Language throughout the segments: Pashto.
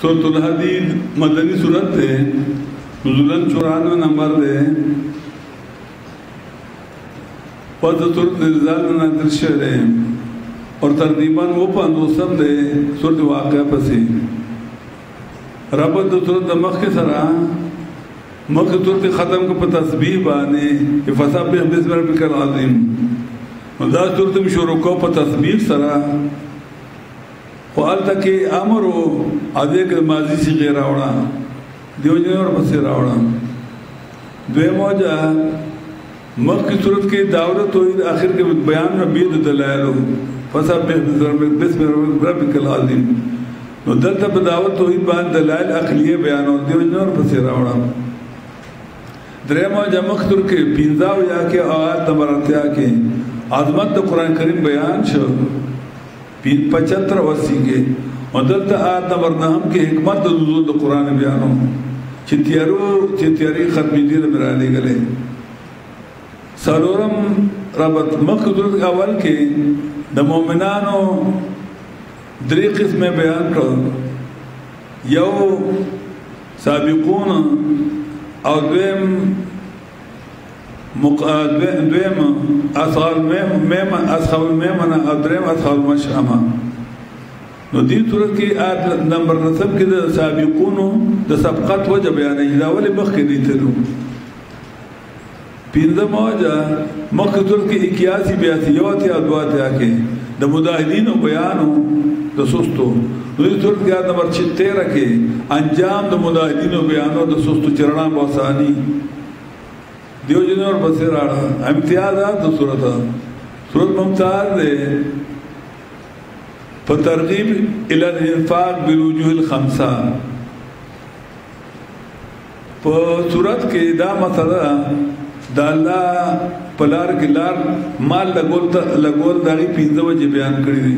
سورت الحدید مدنی سورت تے نزولن چورانوے نمبر دے پس سورت زلزال میں نادر شعر ہے اور تقریباً وہ پندوسم دے سورت واقعہ پسی ربط سورت مخ کے سرا مخ سورت ختم کو پتہ تسبیح بانے کہ فسا بے حمد ربک العظیم دا سورت میں شروع کو پتہ تسبیح سرا خو هلته کې امر و او دې کې ماضي صيغه راوړه دیو جن اور پسې راوړه دوی موجه مخکې صورت کې داوره توحید آخر کې بیان ربی د دلایلو فصح به بسم ربک العظیم نو دلته په داوره توحید باندې دلایل عقلیه بیان او دیو جن اور پسې راوړه درې موجه مخکې صورت کې پینځاو یا کې آیات نمبر 8 کې عظمت د قران کریم بیان شو پیر پچتر وسیږي او دلته آیت نمبر نهم کې حکمت د نزول د قرآن بیانو چې تیارو چې تیارې ختمې دي رب را لېږلی څلورم ربط مخکې صورت اول کې د مؤمنانو درې قسمه بیان کړ یو سابقون او دویم دویم اصحاب المیم اصحاب المیم انا ادریم اصحاب المشعما نو دی طور کې آت نمبر نصب کې د سابقونو د سبقت وجه بیانې دا ولې مخ کې نه تلو پینځه موجه مخ کې طور کې 81 بیا یو ته ادوات یې د مجاهدینو بیان و د سستو دوی ترت یاد نمبر چھ تیرہ کے انجام د مجاهدینو بیان و د سستو چرنا باسانی دیو جنو اور بسیر آڑا امتیازات د صورت صورت ممتاز دے فترغیب الالحفاق بالوجوه الخمسہ په صورت کې دا مسله د الله په لار کې لار مال لګول ته لګول دغه پنځه وجې بیان کړې دي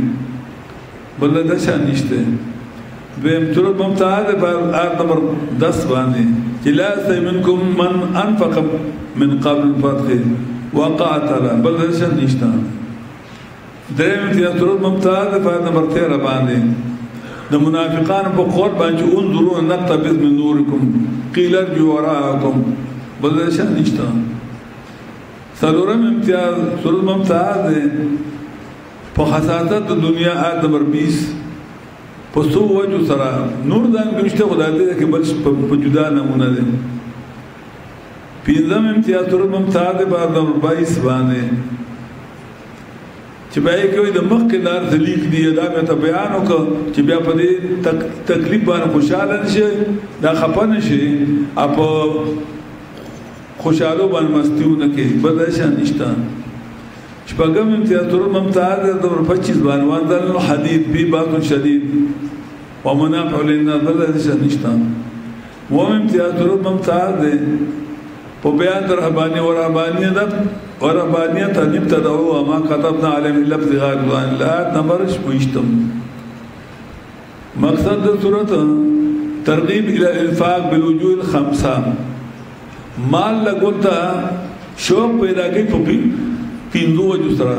بل دا شان نشته دویم صورت ممتاز پر آیت نمبر 10 باندې چې لا سمنکم من انفق من قبل الفتح وقاتل بل رشن نشته دریم امتیاز الممتاز په آیت نمبر 13 باندې د منافقانو په قول باندې انظرون نقتبس من نورکم قیل ارجو وراءکم بل څه نشته څلورم امتیاز سورۃ الممتاز دی په حساسات د دنیا آیت نمبر 20 په سو وجو سره نور دان ګشته خدای دې کې بل په جدا نمونه ده پینځم امتیاز سورۃ الممتاز دی په آیت نمبر 22 باندې چې بیا یې کوي د مخکې لار ته لیک دی دا مې ته بیان وکړ چې بیا په دې تک تکلیف باندې خوشاله نشي دا خپه نشي اپ خوشاله باندې مستیونه کې بل شان نشته شپږم امتیاز تر ممتاز د 25 باندې وندل حدید بی باطن شدید ومنافع للناس بل شان نشته اووم امتیاز د رب ممتاز دی په بیان د رهباني او رهبانیت او رهبانیت ان ابتدعوا ما كتبنا عليهم الا ابتغاء رضوان الله نمبر 28 مقصد د صورت ترغیب الى الانفاق بالوجوه الخمسه مال لګوتا شوق پیدا کوي په پینځو وجو سره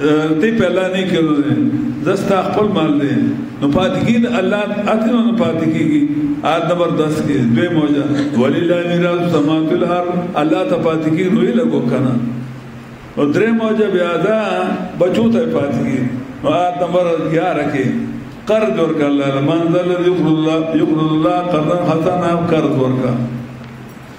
ته پیدا نه کړو دې زستا خپل مال دې نو پاتې کین الله اته نو پاتې کیږي آد نمبر 10 کې دوی موجه ولله میراث سماوات الارض الله ته پاتې کیږي نو یې لګو کنه او درې موجه بیا دا بچو ته پاتې کیږي نو آد نمبر 11 کې قرض ورکا الله من ذل یقرض الله یقرض الله قرضا حسنا قرض ورکا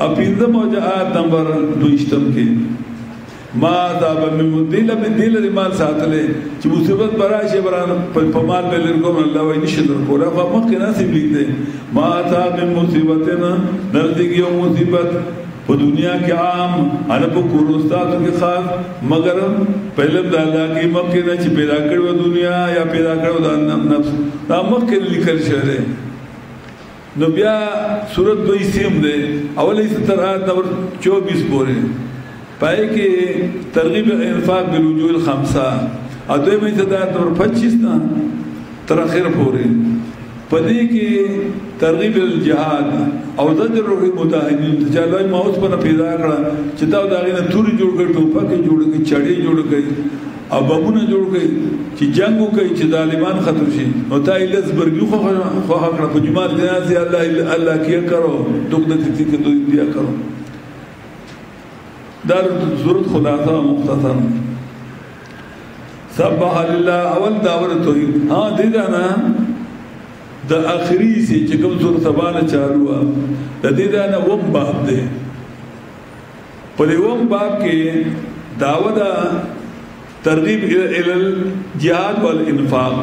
او پنځم او آیات نمبر دویشتم کې ما دا به مې مدې له مې دې لرې مال ساتلې چې مصیبت به راشي بران په مال به لر کوم الله وایي نشي در کولا خو مخکې نصیب لیک دی ما تا به مصیبت نه نزدیک یو مصیبت په دنیا کې عام ان په کورو ستاسو کې خاص مګر په لم د الله کې مکه نه چې پیدا کړو دنیا یا پیدا کړو د نفس دا مکه لیکل شوی نو بیا سورت دوه حصې هم دی، اوله حصه تر آیت نمبر چوبیس پورې، په هغې کې ترغیب الی الانفاق بالوجوه الخمسه او دویمه حصه د آیت نمبر پچیس نه تر اخره پورې، په دې کې ترغیب الی الجهاد او زجر ورکوي مداهنینو ته چې الله یې ما اوسپنه پیدا کړه چې تاسو د هغې نه تورې جوړ کړئ، ټوپکې جوړې کړئ، چړې جوړې کړئ. او بمونه جوړ کړي چې جنگ وکړي چې طالبان ختم شي نو تا یې لږ برګي خو خو کړه په جمعه کې نه سي الله الله کیا کرو دوک د تیتی کې دوی بیا کرو در ضرورت خلاصہ مختصر سبح لله اول داور توحید ها دې دا نه د اخري سي چې کوم څور سبانه چالو ده دې دا نه وب باب ده په دویم باب کې دعوه ده ترغیب ال الجهاد والانفاق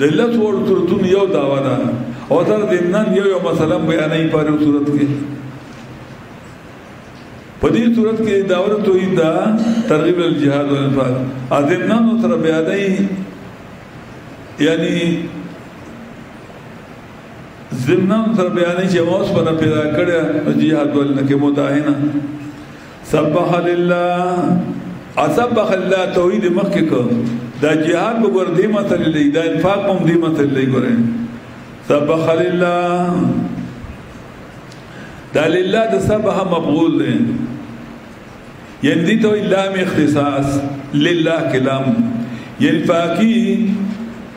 د لت ور ترتون یو دعوه ده او تر دې نن یو یو مثلا بیانې په اړه صورت کې په دې صورت کې داور توحید دا ترغیب الجهاد والانفاق اذن نن تر بیانې یعنی ضمناً سر بیانی چې ما اوس پنه پیدا کړی نو جهاد ول نه کې مداهنه سبح لله اسبح لله توحید مخ کې کو دا جهاد به ګور دی متل لې دا انفاق هم دی متل لې ګورې سبح لله دا لله د سبح مقبول دی یعنی دی ته لام اختصاص لله کلام یعنی فاقی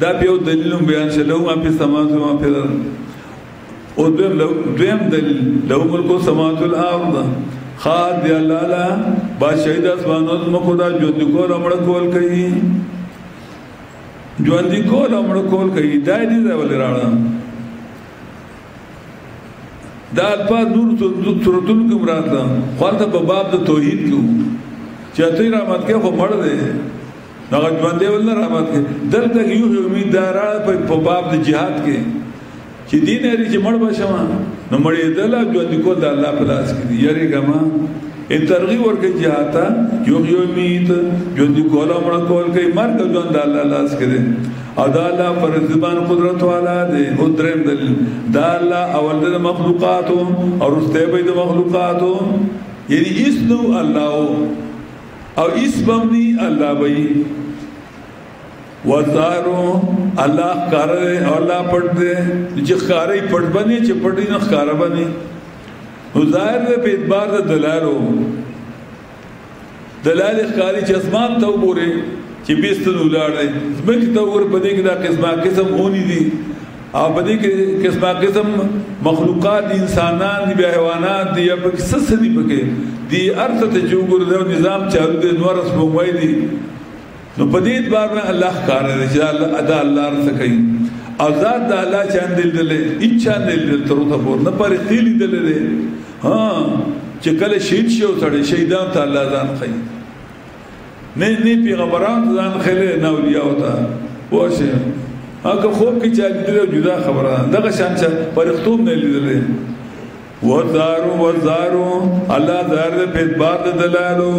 دا به یو دلیل بیان شي له ما په سماوات او ما په او دویم لو دویم دلیل له ملک او سماوات الارض خاد دی الله لا بادشاہی د اسمانو زمکو دا ژوند کول امړ کول کوي ژوند کول امړ کول کوي دا دې دا ولې راړم دا په نور ترتون کوم راته خپل په باب د توحید کې چې ته رحمت کې خو مړ دی نو ژوند دی ولر آباد کې دلته یو امید دارا په باب د جهاد کې چې دین لري چې مړ بشم نو مړې دل ژوند کو د الله په لاس کې دی یاري ګما ان ترغیب ورکې جهاد ته یو یو امید ژوند کولا مړ کول کې مرګ ژوند د الله لاس کې دی او دا الله پر زبان قدرت والا دی او درم دل دا الله اول د مخلوقات او رسته به د مخلوقات یعنی اسلو الله او اس بم دی الله بئی وزارو الله ښکار دی او الله پټ دی چې ښکارې پټ باندې چې پټ نه ښکار باندې نو ظاهر دی په اعتبار د دلالو دلال ښکاری چې اسمان ته وګوره چې بیستن ولاړ دی زمکه ته وګوره په دې کې دا قسمه قسم اونې دي او په دې کې قسمه قسم مخلوقات دي انسانان دي بیا حیوانات دي یا پکې څه څه دي پکې دي هر څه ته چې وګورو دا نظام چارو دی نور سپوږمۍ دي نو په دې اعتبار نه الله ښکاره دی چې الله ادا الله څه کوي او ذات د الله چان دل دل اچا دل دل تر ته پور نه پرې تیل دل دل ها چې کله شهید شي او سړی شهیدان ته الله ځان کوي نه نه پیغمبران ځان خله نه اولیاء وتا واشه هغه خوب کې چا لیدل جدا خبره دغه شان چې پرختوم نه لیدل وزارو وزارو الله دار په اعتبار د دلالو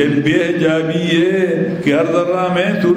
یعنی به جابیه کې هر ذره مې تور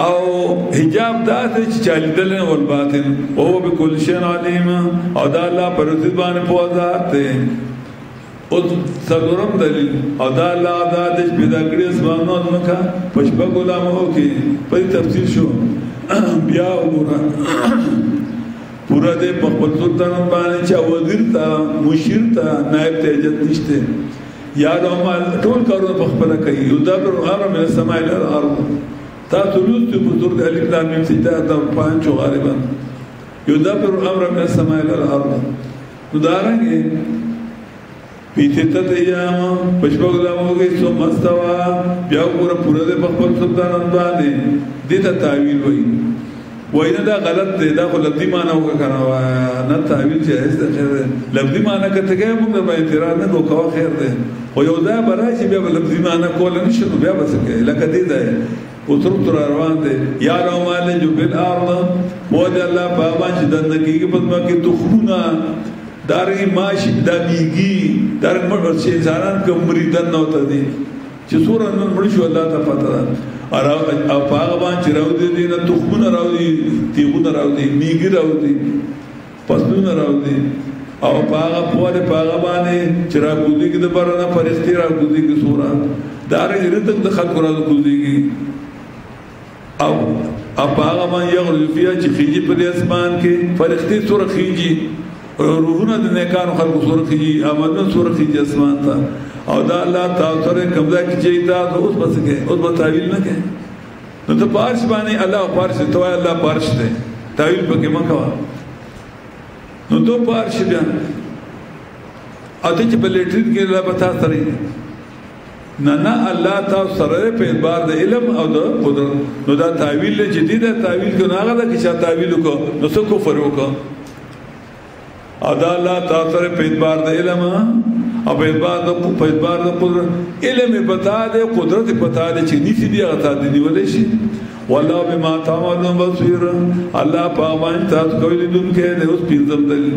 او حجاب دا دی چې چالیدل نه ول باطن او به کل شین علیم او دا الله پر دې باندې په ذات دی او څلورم دلیل او دا الله دا دی چې پیدا کړی اسمانو او مکه پښپا ګلامو کې په تفصیل شو بیا وګوره پورا دې په خپل سلطان باندې چا وزیر تا مشیر تا نائب ته عزت نشته یا نو ما ټول کارونه په خپل کوي یو دا پر هر مې سمای له ارو تا ته لوت ته په تور د الف لام میم سیدا د پنځ او غالبا یو دا پر امر مې سمای له ارو نو دا رنګه پیته ته ته یا پښپو دا موږي سو مستوا بیا ګور پوره د خپل سلطان باندې دته تعویل وایي وای نه دا غلط دی دا خو لفظي معنی وکړه کنه نه تعویل جایز ده خیر ده لفظي معنی کته کې موږ به اعتراض نه کوو کوا خیر ده خو یو ځای به راشي بیا به لفظي معنی کول نه شي نو بیا به څه کوي لکه دې ځای اتر تر روان دی یا لو مال جو بل ارض هو د الله بابا چې د نګیږي په ما کې تخمونه دارنګ ماشي دا میږي دارنګ مړ چې انسانان کوم مریدان نه وته دي چې څوره نن مړ شو الله ته پته ده او په هغه باندې چې راوځي دي نه تخمونه راوځي تیغونه راوځي میګي راوځي پسونه راوځي او په هغه پوهه په هغه باندې چې راوځي کې د بارانه پرستي راوځي کې څوره دا رنګ رتم د خلکو راوځي او اپا هغه باندې یغرز فیا چې خېږي په دې اسمان کې فرښتې سره خېږي روحونه د نیکانو خلکو سره خېږي عملونه سره خېږي اسمان ته او دا الله تعالی سره قبضه کیږي دا اوس بس کې اوس به تعویل نه کې نو ته پارش باندې الله پارش ته وای الله پارش ته تعویل پکې مکو نو ته پارش بیا اته چې په لیټرین کې الله پتا سره نه نه الله تاسو سره په اعتبار د علم او د قدرت نو دا تعویل نه چې دې دا تعویل کو نه هغه دا چې چا تعویل کو نو څه کفر وکړه ادا الله تاسو سره په اعتبار د علم او په اعتبار د په اعتبار د قدرت علم پتا دې قدرت پتا دې چې نيسي دې هغه ته دې نیولې شي والله بما تعملون بصير الله پامان تاسو کوي دونکو له اوس پینځم دلیل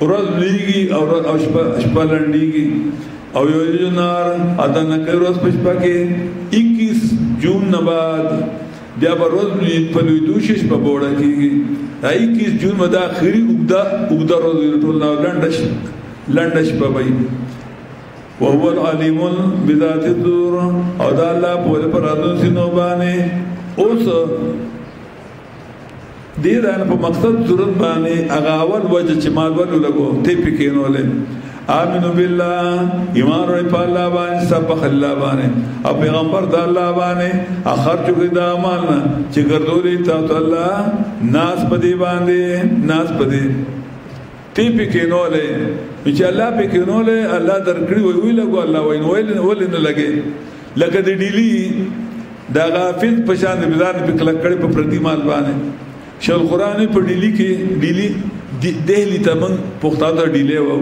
ورځ لیږي او او شپه شپه لنډيږي او یو جنار ادا نه کوي ورځ پښپا کې 21 جون نه بعد بیا به ورځ لید په لوی دوشش په بوړه کېږي دا 21 جون به دا اخري وګدا وګدا ورځ ټول نه لنډش لنډش په وای وهو العلیم بذات الدور او دا الله په پر اذن سينو باندې اوس دې دا په مقصد ضرورت باندې هغه اول وجه چې مال ولو لګو ته پې کېنولې آمین بالله ایمان ورې په الله باندې سبح الله باندې او پیغمبر د الله باندې اخر چې دا مال نه چې ګرځولې تاسو الله ناس په دې باندې ناس په دې تی پی کینوله نو چې الله پی کینوله الله درکړي وي وی لګو الله وای نو ویل ول نه لګي لکه د ډیلی دا غافل په شان د بلان په کلک کړي په پردي مال باندې شل قران په ډیلی کې ډیلی دهلی تمن پښتانه ډیلی وو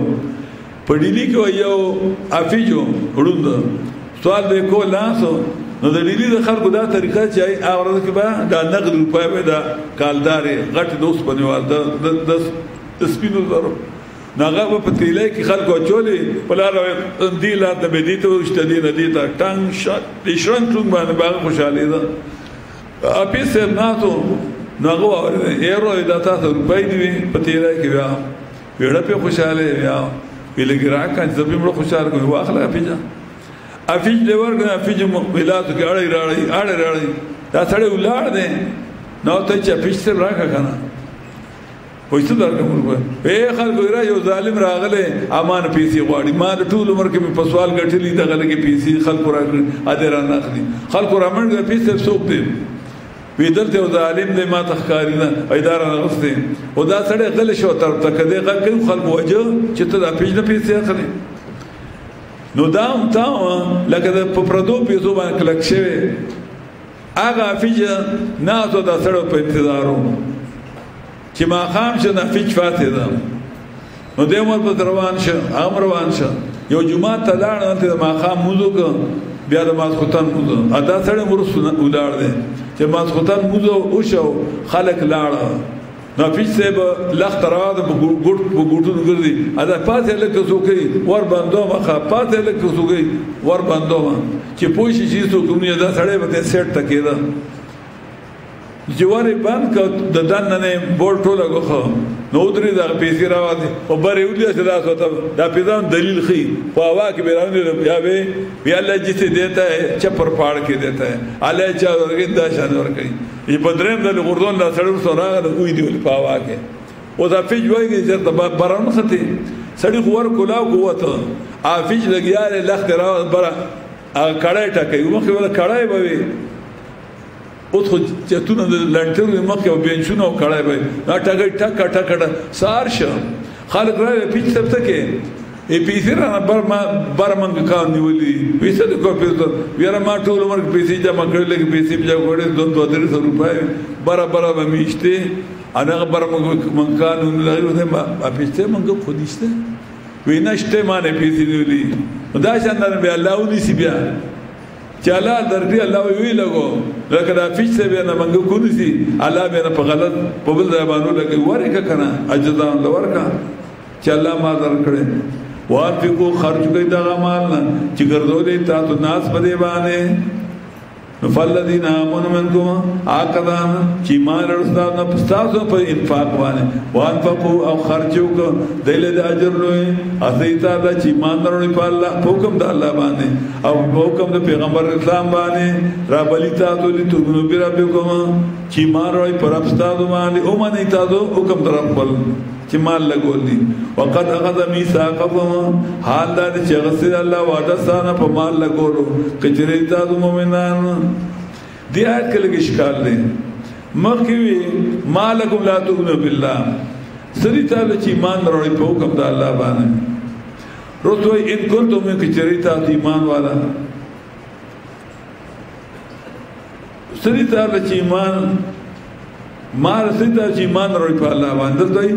په ډیلی کې یو افیجو وړوند سوال به کو لاسو نو د ډیلی د خلکو دا طریقه چې ای اورز کې به دا نقد روپای به دا کالدارې غټ دوست بنوال د د سپینو زرو ناغه په تیلې کې خلکو چولې پلار دی لا ته به دي ته وشته دي نه دي ته ټنګ شات دي شرنګ ټنګ باندې باغ خوشاله ده اپی سر ناتو ناغه اورې ایرو دا تاسو روپای دی په تیلې کې بیا پیړه په خوشاله یا پیلګی راکا زبی مړه خوشاله کوي واخله افیجا افیج دی ورګ افیج ملات کې اړی راړی اړی راړی دا سړی ولاړ دی نو ته چې افیج سره راکا کنه وایسته درکم ورکو اے خلکو را یو ظالم راغله امان پیسې غواړي ما د ټول عمر کې په سوال غټلې دغه لګي پیسې خلکو راکړي اده را نخلي خلکو را منډه پیسې سوق دي وی دلته یو ظالم دی ما تخکاری نه اداره نه غوښته او دا سړی غل شو تر تک دی غل کوي خلک وجه چې ته دا پیژنه پیسې اخلي نو دا هم تا لکه د پردو پیسو باندې کلک شوی هغه فج نه زو دا سړی په انتظارو چې ماقام چې نه فچ فاتې ده نو دې مور په روان شه هم روان شه یو جمعه ته لاړ نه ته ماقام موضوع کو بیا د ماسختن موضوع ادا سره ورسونه ولاړ دي چې ماسختن موضوع او شو خلک لاړ نو فچ سه به لخ ترا د ګډ ګډونو ګرځي ادا پاتې لکه سوکي ور باندو مخه پاتې لکه سوکي ور باندو چې پوښي چې سوکمنه دا سره به سیټ تکیدا جوارې بند کړ د دننه نه بول ټوله غوخه نو درې دغه پیسې راوځي او بره ولې چې دا سوته دا پیزان دلیل خي په هوا کې به راوندې بیا به بیا الله چې ته دیتا ہے چې پر پاړ کې دیتا ہے الله چې ورګې دا شان ورګې ای په درېم د غردون لا سړو سره وې دی په هوا کې او دا فج وای دی چې ته برن خته سړی خور کولا قوت افج لګیا له لخت را بره کړه ټکې ومخه ولا کړه به اوس خو چتونه د لنټرو د مخې او بینچونه او کړای وای دا ټګي ټکا ټکا سار شه خلک راوي پیچ سرته کې ای پیسې را بر ما بر منګ کار نیولې پیسې د کو پیسې ویرا ما ټول عمر پیسې جمع کړې لګ پیسې بیا غوړې دوه دوه درې سو روپۍ برا برا به میشته انا بر منګ منګ کار نه لري ما پیسې منګ خو نشته وینشته ما نه پیسې نیولې دا څنګه بیا الله ونی سی بیا چه الله درکړي الله به وي لګو لکه دا فیش ته به نه منګه کونی سي الله به نه په غلط په بل ځای باندې لګي ورکه کنه اجزان له ورکه چه الله ما درکړي وان په کو خرج کوي دا مال نه چې ګرځولې تا ته ناس په دی باندې فالذین آمنوا منکم آکدان چې مان رسول نه پستاسو په انفاق باندې وانفقوا او خرجو کو دله د اجر لوی اته تا د چې مان درنه په الله حکم د الله باندې او په حکم د پیغمبر اسلام باندې را بلی تاسو دي ترګونو پی را پی کوم چې ما روي پر افستاد باندې او ما نه تاسو حکم در خپل چې مال لګول دي وقد اخذ ميثاقكم حال دا چې غسل الله وعده سانه په مال لګولو کچري تاسو مؤمنان دی آیت کې لګی شکال دی مخکې وی مالکم لا تؤمنو بالله سړي تاسو چې ایمان وروړي په حکم د الله باندې رد وای ان کنتم من کچری تا ایمان والا سری تا چې ایمان ما رسې تا چې ایمان وروړي په الله باندې دوی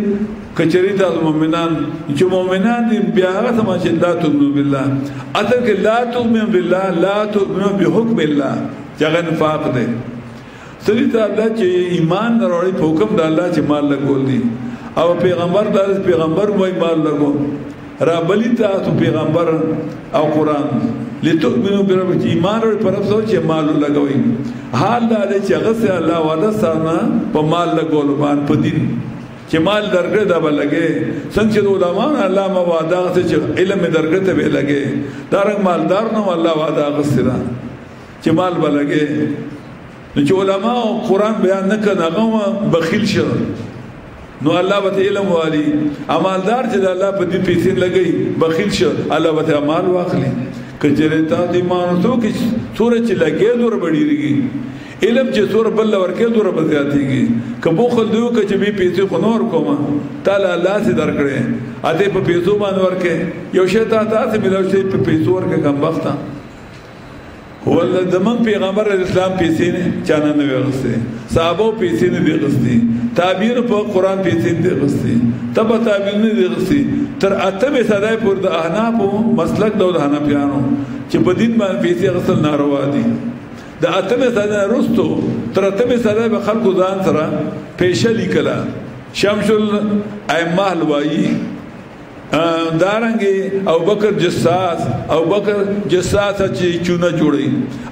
کچری تا مؤمنان چې مؤمنان دي بیا هغه سم چې لا تؤمنو بالله اصل کې لا تؤمن بالله لا تؤمنو بحکم الله چې هغه نفاق دی سړي ته الله چې ایمان نه راوړي په حکم د الله چې مال لګول دي او پیغمبر دا پیغمبر وای مال لګو را بلی تاسو پیغمبر او قران لتؤمنو برب چې ایمان ور پر افسو چې مال لګوي حال دا دی چې هغه سره الله وعده سره په مال لګول باندې په دین چې مال درګه دا بلګې څنګه چې علماء الله ما وعده چې علم درګه ته به لګې دارنګ مالدار نو الله وعده غسره چې مال بلګې نو چې علما او قران بیان نه کړه هغه بخیل شه نو الله وت علم والی عملدار چې الله په دې پیسې لګي بخیل شه الله وت مال واخلي کچره تا دې مان ته کې څور چې لګې دور بډیږي علم چې څور بل ورکه دور بزیاتیږي کبو خل دیو کې چې به پیسې خو نور کومه تعالی الله سي درکړي اته په پیسو باندې ورکه یو شی ته تاسو ملو شي په پیسو ورکه کم وخته ول زمون پیغمبر اسلام پیسې نه چانه نه وغسته صحابه پیسې نه دی غستی تعبیر په قران پیسې نه دی غستی تب تعبیر نه دی غستی تر اتمه صدای پر د احناف مسلک د حنفیانو چې په دین باندې پیسې غسل ناروا دي د اتمه صدای رستو تر اتمه صدای به خلکو ځان سره پیسې لیکلا شمس الایمه الوایی دارنګه ابوبکر جساس ابوبکر جساس چې چونه جوړي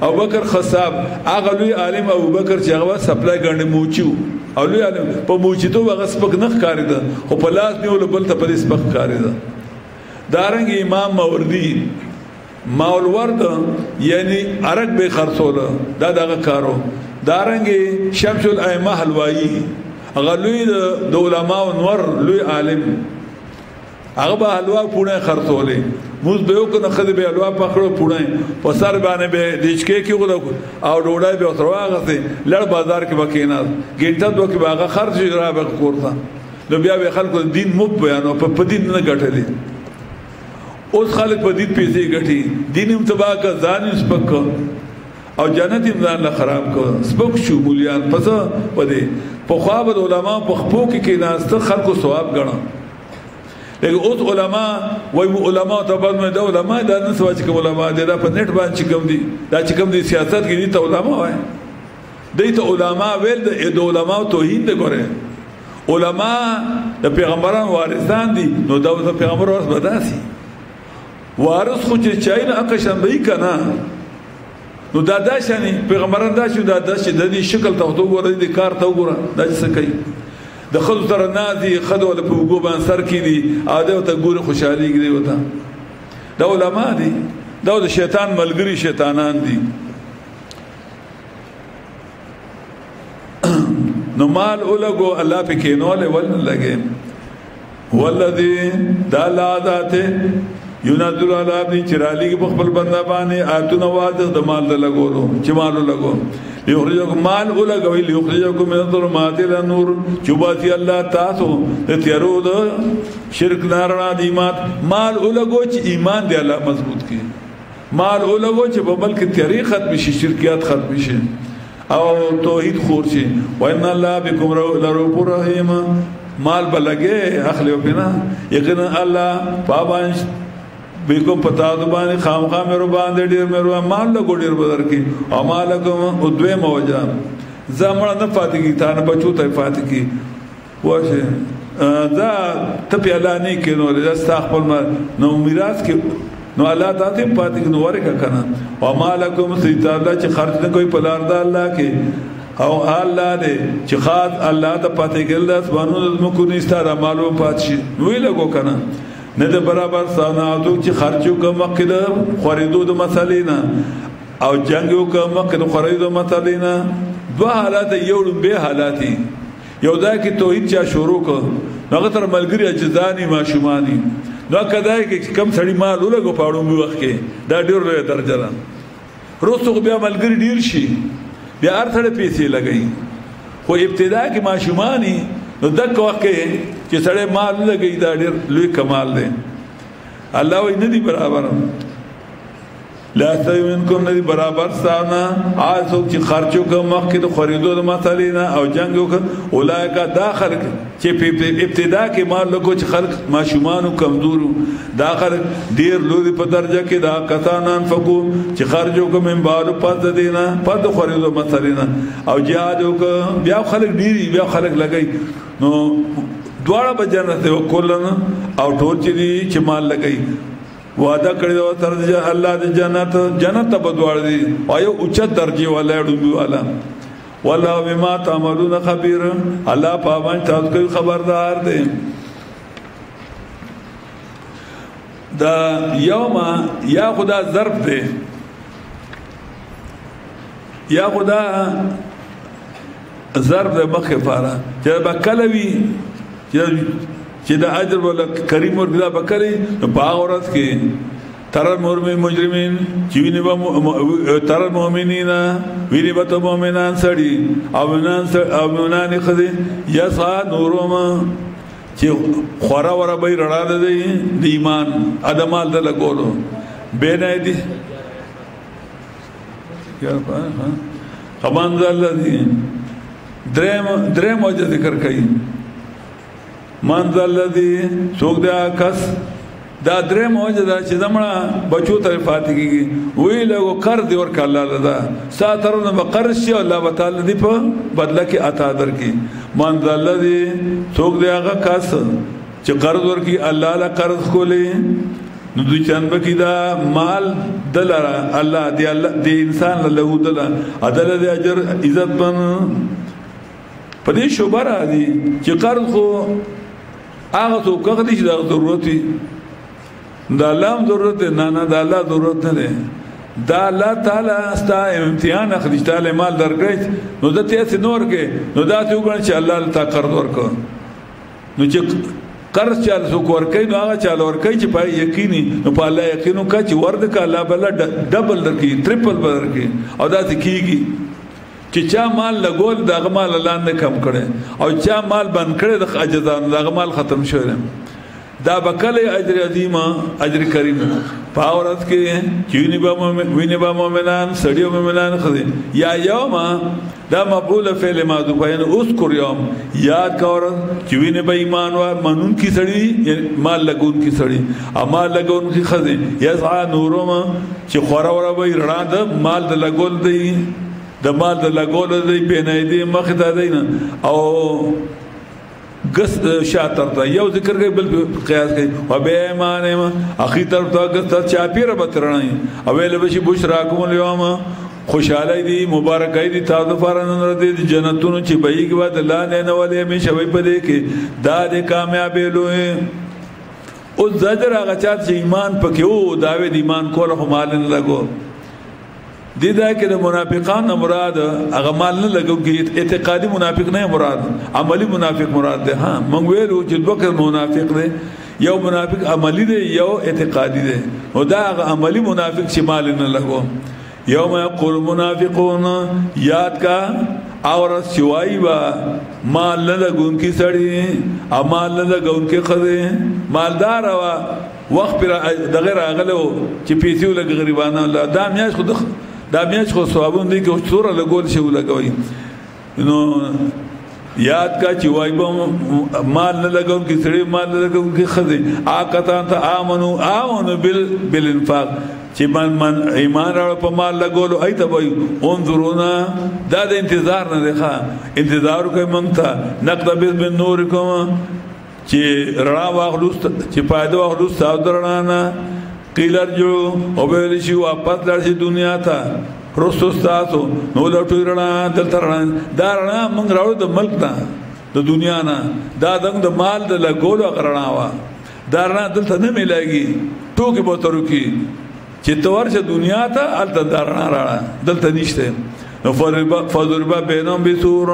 ابوبکر خصاب هغه لوی عالم ابوبکر چې هغه سپلای ګڼې موچو او لوی عالم په موچیتو هغه سپک نخ کاری ده خو په لاس نیول بل ته په سپک کاری ده دارنګه امام موردی ماول ورد یعنی ارګ به خرڅول دا دغه کارو دارنګي شمس الائمه حلوایی هغه لوی د علماء نور لوی عالم هغه به حلوا پونه خرڅولې موږ به یو کنه خدای به حلوا پخړو پونه په سر باندې به دیچکې کې غوډه او ډوډۍ به سره واغسته لړ بازار کې وکینا ګټه دوه کې باغه خرڅ را به کورته نو بیا به خلکو دین مو بیانو په دین نه ګټلې اوس خلک په دین پیسې ګټي دین هم تباه کړ ځان یې سپک کړ او جنت یې ځان له خراب کړ سپک شو مولیان پس په دې په خوا به علما په خپو کې کې ناسته خلکو ثواب ګڼه لکه اوس علما وای مو علما ته په نوم دا علما دا نه سوچ کوم علما دا په نت باندې کوم دي دا چې کوم دي سیاست کې دي ته علما وای دی ته علماء ویل د د علماء توهین دی ګوره علماء د پیغمبران وارثان دي نو دا د پیغمبر وارث بداسي وارث خو چې چای نه حق شان به کنا نو دا دا شان پیغمبران دا شو دا دا چې د دې شکل ته وګوره ګوره د کار ته وګوره دا څه کوي د خلکو سره نازي خدو له په وګو باندې سر کې دي اده ته ګوره خوشحالي کې دی وتا دا علما دي دا د شیطان ملګری شیطانان دي نو مال اولګو الله په کې نو له ول لګې والذي دلا ذاته ينزل على عبد چرالي په خپل بندا باندې اتو نواز د مال د لګولو چې مال لګو یخرجکم مال اولګوي یخرجکم من الظلمات الى النور چوباتي الله تاسو د تیرو د شرک نارنا د ایمان مال اولګو چې ایمان دی الله مضبوط کړي مال اولګو چې په ملک تیری ختم شي شرکیات ختم شي او توحید خور شي وان الله بكم رؤوف رحیم مال بلګه اخلي او بنا یقینا الله پابانش بیکو پتا د باندې خامخا مې رو باندې ډیر مې رو مال له ګډیر بدر کې او مالکم او دوی موجا زمړه نه فاتې کی تا نه بچو ته فاتې کی واشه دا ته په الله نه کې نو دا ستا خپل ما نو میراث کې نو الله تعالی پاتې کې نو ورکه کنه او مالکم سیتا الله چې خرج نه کوي په لار د الله کې او الله دې چې خاص الله ته پاتې کې الله سبحانه و تعالی کو نه ستاره مالو پات شي وی لګو کنه نه د برابر صنعاتو چې خرچو کوم مقدر خریدو د مسلې نه او جنگ وکړه مخکې د خورې د متدینه دوه حالات یو به حالاتي یو ځای کې توحید چا شروع کړ نو هغه تر ملګری اجزانی ماشومانی نو کدای کې کم سړی مال ولګو پاړم به وخت کې دا ډیر لوی درجه ده روستو بیا ملګری ډیر شي بیا هر سړی پیسې لګي خو ابتدا کې ماشومانی نو دک وخت کې چې سړی مال لګي دا ډیر لوی کمال دی الله وي نه دی برابر لا یستوی منکم ندی برابر ستانا هغه څوک چې خرچ وکړ مخکې د خریدو د مسلې نه او جنگ وکړ اولایکا دا خلک چې په ابتدا کې مال لکو چې خلک ماشومان او کمزور دا خلک ډیر لوی په درجه کې دا کسانان فقو چې خرج وکړ من بعد پد دینا پد خریدو مسلې نه او جهاد وکړ بیا خلک ډیر بیا خلک لګي نو دواړه به جنت وکولن او ټول چې دي چې مال لګي وعده کړی دا تر دې الله دې جنت جنت ته بدوار دي او یو اوچا درجه ولا ډوبي والا ولا بما تعملون خبير الله پاوان تاسو کوي خبردار دي دا یوم یا خدا ظرف دي یا خدا زر د مخ لپاره چې به کله وي چې د اجر ول کریم ورګدا بکري په هغه ورځ کې تر مرمي مجرمين چې ویني به تر مؤمنین ویني به مؤمنان سړي او مؤمنان او مؤمنان خدي یسا نورم چې خورا ورا به رڼا ده د ایمان ادمال د لګولو بینه دي یا په خبان ځل دي درم درم وجه ذکر کوي مان ځل دي څوک دا کس دا درې موجه دا چې زمړه بچو ته فاتې کیږي وی له قرض ور کاله لدا ساتره نه قرض شي الله تعالی دې په بدله کې عطا درکې مان ذل دې څوک دی هغه کس چې قرض ورکی الله له قرض کولی نو دوی چند بکی دا مال دلرا الله دی الله دی انسان له دلا عدل دی اجر عزت بن په دې شوبه را دي چې قرض خو هغه څو کغ دي چې دا ضرورت دی دا الله ضرورت نه نه دا الله ضرورت نه دی دا الله تعالی ستا امتحان اخلي تعالی مال درکړي نو د تاسو نور کې نو دا ته وګڼ چې الله تعالی قرض ورکړي نو چې قرض چا څوک ورکوي نو هغه چا ورکوي چې پای یقیني نو په الله یقینو کا چې ورد کا الله بل ډبل درکې ټریپل درکې او دا کیږي چې چا مال لګول دا غمال الله نه کم کړي او چا مال بند کړي د اجزان دا غمال ختم شوی دا بکله اجر عظیم اجر کریم پاورت کې چینی به مؤمنان سړیو مؤمنان خدي یا یوما دا مفعول فعل ماضی فین اذکر یوم یاد کا ورځ چې وینې به ایمان و منون کی سړی یعنی مال لګون کی سړی اما لګون کی خزه یسعا نورم چې خورا ورا به رڼا ده مال د لګول دی د مال د لګول دی بنای دی مخ ته دی نه او ګس د شا طرف ته یو ذکر کوي بل قیاس کوي او به ایمان ما اخی طرف ته ګس ته چا پیر به ترنای او له بشي بشرا کوم اليوم خوشاله دي مبارک دي تاسو فارن ورته دي جنتونو چې بهيږي وا د لاندې نه ولې مې شوي په دې کې دا د کامیابې لوی او زجر هغه چا چې ایمان پکې وو داوی د ایمان کول خو مال نه لګو دې دا کې د منافقان نه مراد هغه مال نه لګو کې اعتقادي منافق نه مراد عملی منافق مراد ده ها مونږ ویلو چې دوه قسم منافق دی یو منافق عملی دی یو اعتقادي دی او دا هغه عملی منافق چې مال نه لګو یوم یقول منافقون یاد کا اور سوای با مال نه لګون کی سړی او مال نه لګون کی خزه مالدار وا وخت پر دغه راغلو چې پیسې ولګ غریبانو لا دا میاش خو دا میاش خو ثوابون دي کې څوره لګول شي ولګوي نو یاد کا چې وای به مال نه لګون کې سړي مال نه لګون کې خزي آقتان ته امنو امنو بال بالانفاق چې من من ایمان راو په مال لګول اي ته وای انظرونا دا د انتظار نه ښه انتظار کوي مونږ ته نقد بس بن نور کوم چې رڼا واخلو چې پایده واخلو ستاسو درنا نه قیل ارجو او ویل شي واپس لاړ شي دنیا ته رسو ستاسو نو لټو رڼا دلته رڼا دا رڼا موږ راوړو د ملک نه د دنیا نه دا دنګ د مال د لګولو رڼا وا دا رڼا دلته نه ملایږي ټوکې به ترو کې چې تور چې دنیا ته الته دا رڼا راړه دلته نشته نو فضربا بینهم بسور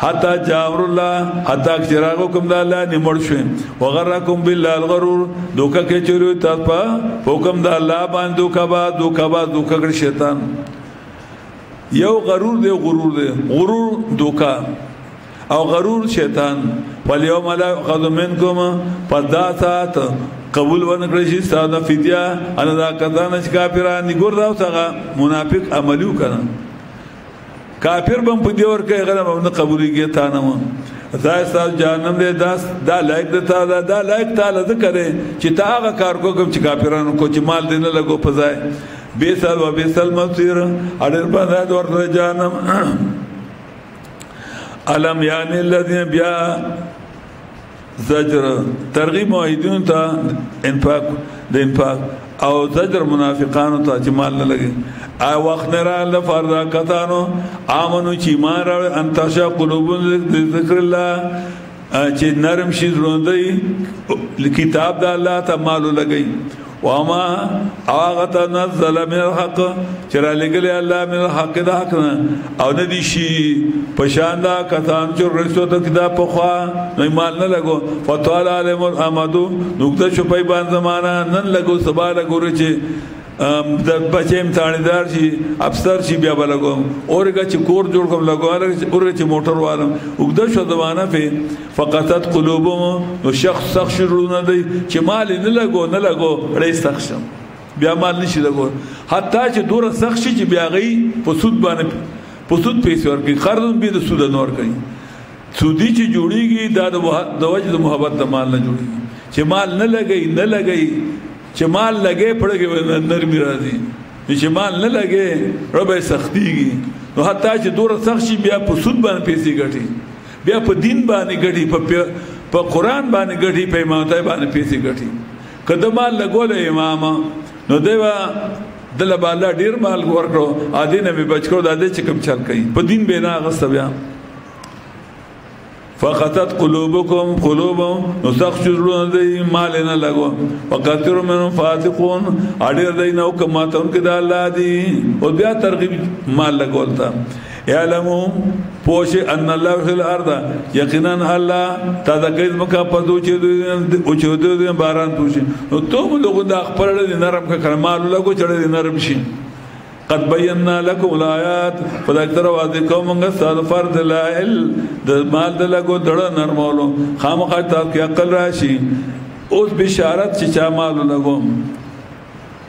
حتی جاء امر الله حتی چې راغو کوم د الله نه مړ شوم وغرکم بالله الغرور دوکه کې چوري تاسو په حکم د الله باندې دوکه با دوکه با دوکه کړ شیطان یو غرور دی غرور دی غرور دوکه او غرور شیطان فلیوم لا یؤخذ منکم پدا سات قبول ونکړي شي ساده فدیه ان دا کدان چې کافرانه ګور دا څنګه منافق عملو کړي کافر بم په دې ور کوي غره بم نه قبوليږي تا نه مون دا سال جهنم دې دا دا لایق دې تا دا دا لایق تا لږ کړي چې تا هغه کار کو کوم چې کافرانو کو چې مال دې نه لګو په ځای به سال و به سال مصير اړه په ځای ورته جهنم الم یان الذين بیا زجر ترغیب موحدینو ته انفاق د انفاق او زجر منافقانو ته چې مال نه لګي آی وخت نه را ل فرض کتانو امنو چې ما را ان تشا قلوبون ذکر الله چې نرم شي زړوندې کتاب د الله ته مال لګي وما هغه ته نزل من الحق چې را لګلې الله من الحق د حق نه او نه دي شي پشان دا کسان چې رسو ته کدا په خوا نه مال نه لګو فتوال عالم الامد نقطه شو په باندې زمانہ نن لګو سبا لګو چې د بچې امتحاندار شي افسر شي بیا بلګوم اورګه چې کور جوړ کوم لګوم اورګه چې موټر والم وګد شو دوانه په فقطت قلوبهم نو شخص سخت شروعونه دی چې مال نه لګو نه لګو ړې سخت شم بیا مال نشي لګو حتی چې دور سخت شي چې بیا غي په سود باندې په سود پیسې ورکړي قرض به د سود نور کوي سودی چې جوړیږي دا د وجه د محبت د مال نه جوړیږي چې مال نه لګي نه لګي چې مال لګي پړګي نرمي راځي چې مال نه لګي ربه سختيږي نو حتی چې دور سخت شي بیا په سود باندې پیسې ګټي بیا په دین باندې ګټي په په قران باندې ګټي په امامتای باندې پیسې ګټي کله مال لګول امام نو دیوا دل بالا ډیر مال ورکړو ا دینه به بچو د دې چې کوم چل کوي په دین به نه غس بیا فقطت قلوبكم قلوبهم نستخجرون دی مال نه لګو وقتر منهم فاتقون اړیر دی نو کماتون کې د الله دی او بیا ترغیب مال لګولتا اعلمهم پوش ان الله فی الارض یقینا الله تا د کیز مکا پدو چې دوی او چې دوی باران پوشي نو ته موږ د خپل نرم کا کلمال لګو چړې نرم شي قد بینا لكم الایات فدا تر واځي کومه ستاسو فرض لایل د مال د لګو دړه نرمولو خامخا تاسو کې عقل راشي اوس بشارت چې چا مال لګوم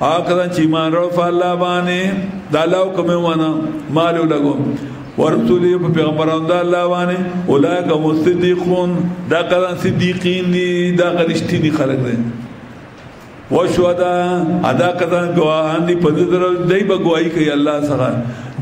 هغه کسان چې ایمان راوړ په الله باندې د الله حکم ومنه مال ولګو ورسول په پیغمبرانو د الله باندې اولئک هم صدیقون دا کسان صدیقین دي دا غریشتینی خلک دي وشودا ادا کسان گواهان دي په دې سره دای په گواہی کوي الله سره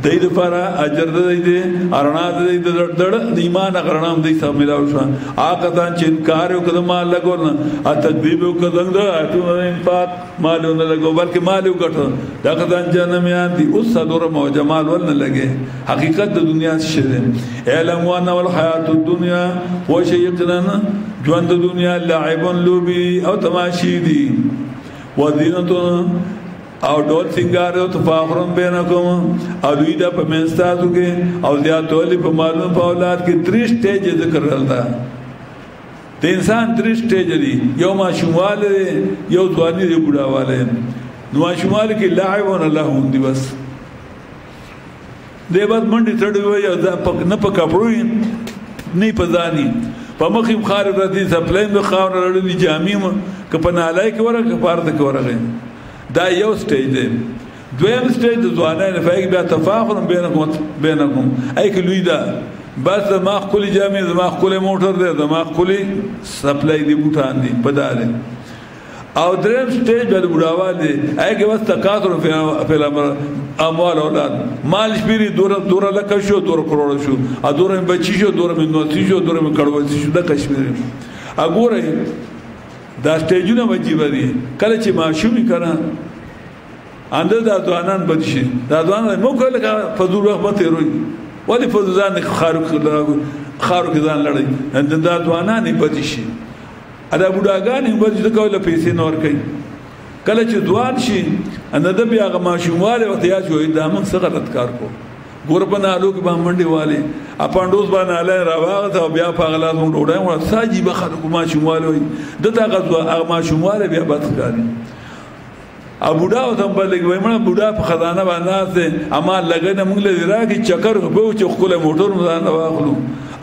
دای د لپاره اجر دی دی ارنا دی د دړ د ایمان غرنام دی سم ملاو شو آ کسان چې انکار وکړ ما لګور نه ا تکذیب وکړ دنګ د اټو ان پاک مال یې ونه لګو بلکې مال یې وګټو دا قضان جهنم یان دي اوس څلور مو جمال ونه لګي حقیقت د دنیا څه دی علم و ان الحیات الدنیا و شی یقینا ژوند د دنیا لعب لوبي او تماشې دي وزینت او ډول سنگار او تفاخرون بینکم او دوی دا په منستاسو کې او زیاتولی په مالونو په اولاد کې تریش ته ذکر راځه د انسان درې سټیج دي یو ماشومواله دی یو ځواني دی بوډاواله نو ماشومواله کې لعب او لهو دی بس دی بعد منډي تړي وي او دا پک نه په کپړو نه په ځاني په مخې مخار راځي سپلای مې خاور لړلې جامې م که په نالای کې ورغه پارت کې ورغه دا یو سټیج دی دویم سټیج د ځوانانو لپاره کې بیا تفاخر بینکم بینکم ای کې لوی ده بس زما خپل جامې زما خپل موټر دی زما خپل سپلای دی بوټان دی بداله او دریم سټیج بل بډاوال دی ای کې بس تکاثر په الامر اموال اولاد مال شپری دور دور لکه شو دور کروڑ شو ا دور بچی شو دور مې نوتی شو دور مې کړوسی شو د کشمیر اګوره دا سټیجونه وجیبه دي کله چې ماشومی کړه اند دا دوانان بد شي دا دوانان مو کول کا فضل رحمت روي ولی فضل ځان خارق لراغو خارق ځان لړي اند دا دوانان بد شي ادا بډاګان بد شي کوله پیسې نور کوي کله چې دوان شي اند د بیا غ ماشومواله وخت یا شوې دا من څه غلط کار کو ګور په نالو کې باندې منډي والي اپاندوس باندې اله راواغ ته بیا په غلا مونږ ډوډۍ مو ساجي به خلکو ما شموال وي دته غزو ما شموال بیا بد ښکاري ا بوډا او تم په لګ وای مړه بوډا په خزانه باندې ناشته اما لګې نه موږ لري راګي چکر په چې خپل موټر مزان واخلو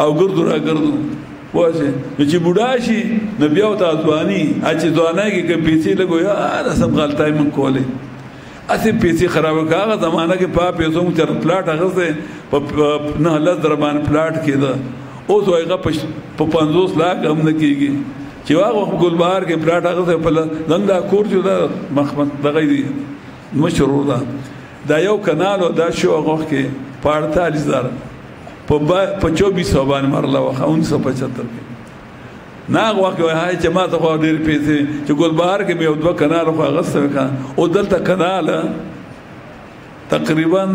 او ګردو را ګردو وځي چې بوډا شي نو بیا او تاسوانی اچ ځوانای کې کې پیسې لګو یا سم غلطای من کوله اسی پیسې خراب کاغه زمانہ کې پا پیسو مو چر پلاټ اغسته په نه لز دربان پلاټ کېده اوس وایغه په 50 لاکھ هم نه کېږي چې هغه په ګلبهار کې پلاټ اخیستی په زموږ دا کور چې دا مخ دغه دی مشر ورور ده دا یو کانال او دا شو هغه وخت کې په اړتالیس زر په په چوبیس سو باندې مرله وخه اون سو پچهتر کې نه هغه وخت وای چې ما ته خو ډېر پیسې چې ګلبهار کې مې یو دوه کانال خو اغسته وکړه او دلته کانال تقریبا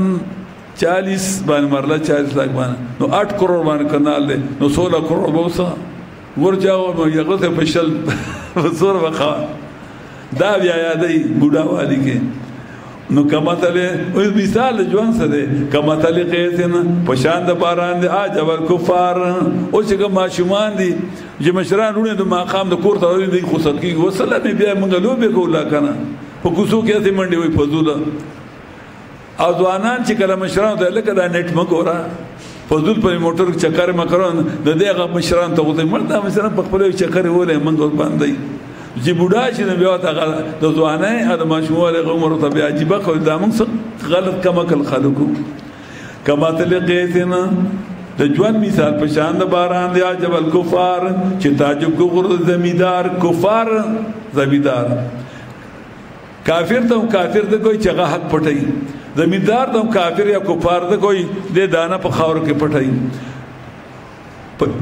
40 باندې مرله 40 لاک باندې نو 8 کروڑ باندې کانال دی نو 16 کروڑ به وسه ورجاو نو یغه ته فشل وسور وقا دا بیا یادې بوډا والی کې نو کمتل او مثال ژوند څه دی کمتل قیسن پشان د باران دی اج ور کفار او چې کوم ماشومان دي چې مشران رونه د مقام د کور ته دی خو صدقي وسله بیا موږ لوبه کولا کنه په کوسو کې ته منډي وي فضوله او ځوانان چې کله مشران ته لکه دا نت مګورا فضل په موټر کې چکر مکرون د دې هغه مشران ته وته مردا مشران په خپل چکر ولې من ور باندې چې بوډا چې نو بیا ته د ځوانه د مشمول عمر ته بیا عجیب خو دا موږ غلط کما کل خلکو کما تلقیتنا د ژوند مثال په شان د باران دی عجب الکفار چې تعجب کو غرض زمیدار کفار زمیدار کافر ته هم کافر نه کوي چې هغه حق پټوي زمیندار ته هم کافر یا کفار نه کوي د دانه په خاور کې پټوي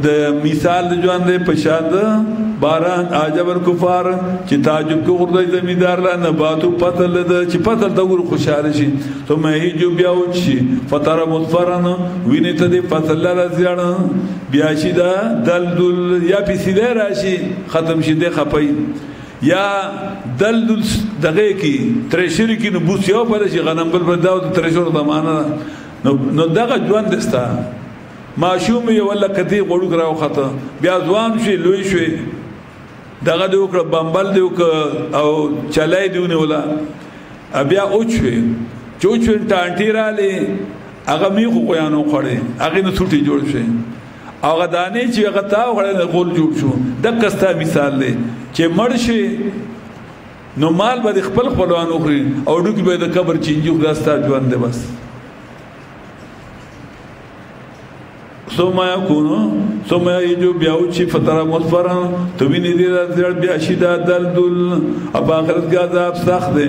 د مثال د ژوند په شان ده باران عجبر کفار چې تعجب کو ورته زمیندار لا نه باتو پتل لد چې پتل ته ور خوشاله شي ته مې هی جو بیا و شي فتر مصفرن ویني ته دې پتل لا زیړ بیا شي دا دل دل یا پیسې راشي ختم شي دې خپي یا دل دل دغه کی ترشری کی نو بوس یو پر شي غنم بل پر داو د ترشور د معنا نو نو دغه ژوند دستا ماشوم یو ولا کدی غړو کراو خطه بیا ځوان شي لوی شي دغه دی وکړه بمبل دی وک او چلای دیونه ولا بیا اوچوي چوچو ټانټی را لې هغه میخو کویانو خړې هغه نو څټي جوړ شي هغه دانې چې هغه تا وړل غول جوړ شو د کستا مثال دی چې مړ شي نو مال به خپل خپلوان وخوري او ډوکی به د قبر چینجو خلاستا ژوند دی بس ثم يكون ثم يجو بياو چی فتره مصفرا تو ویني دې زړ بیا شي دا دلدل اب اخرت کې عذاب سخت دی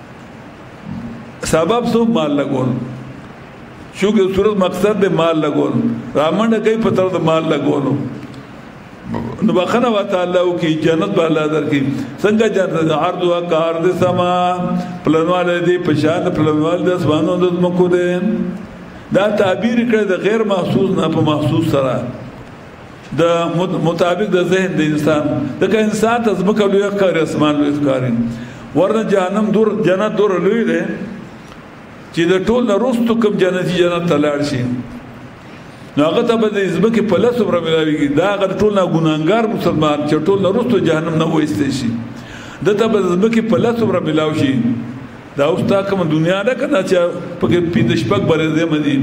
سبب سو مال لګول چونکه صورت مقصد د مال لګول رامنډه کوي په تر د مال لګولو نو بخنه و تعالی او کی جنت بالا در کی څنګه جنت عرض او کار د سما پلنوال دی پشاد پلنوال د اسمانو د مکو ده دا تعبیر کړه د غیر محسوس نه په محسوس سره د مطابق د ذهن د انسان دغه انسان ته ځمکه لوی ښکاري اسمان لوی ښکاري ورنه جهنم دور جنت دور لوی دی چې د ټول نرستو کوم جنتي جنت ته لاړ شي نو هغه ته به د ځمکې په لس عمره ملاویږي دا هغه ټول نه ګناهګار مسلمان چې ټول نرستو جهنم نه وایستی شي د ته به د ځمکې په لس عمره ملاو شي دا اوس دا کوم دنیا ده کنه چې پکې پینځه شپږ برزه مدي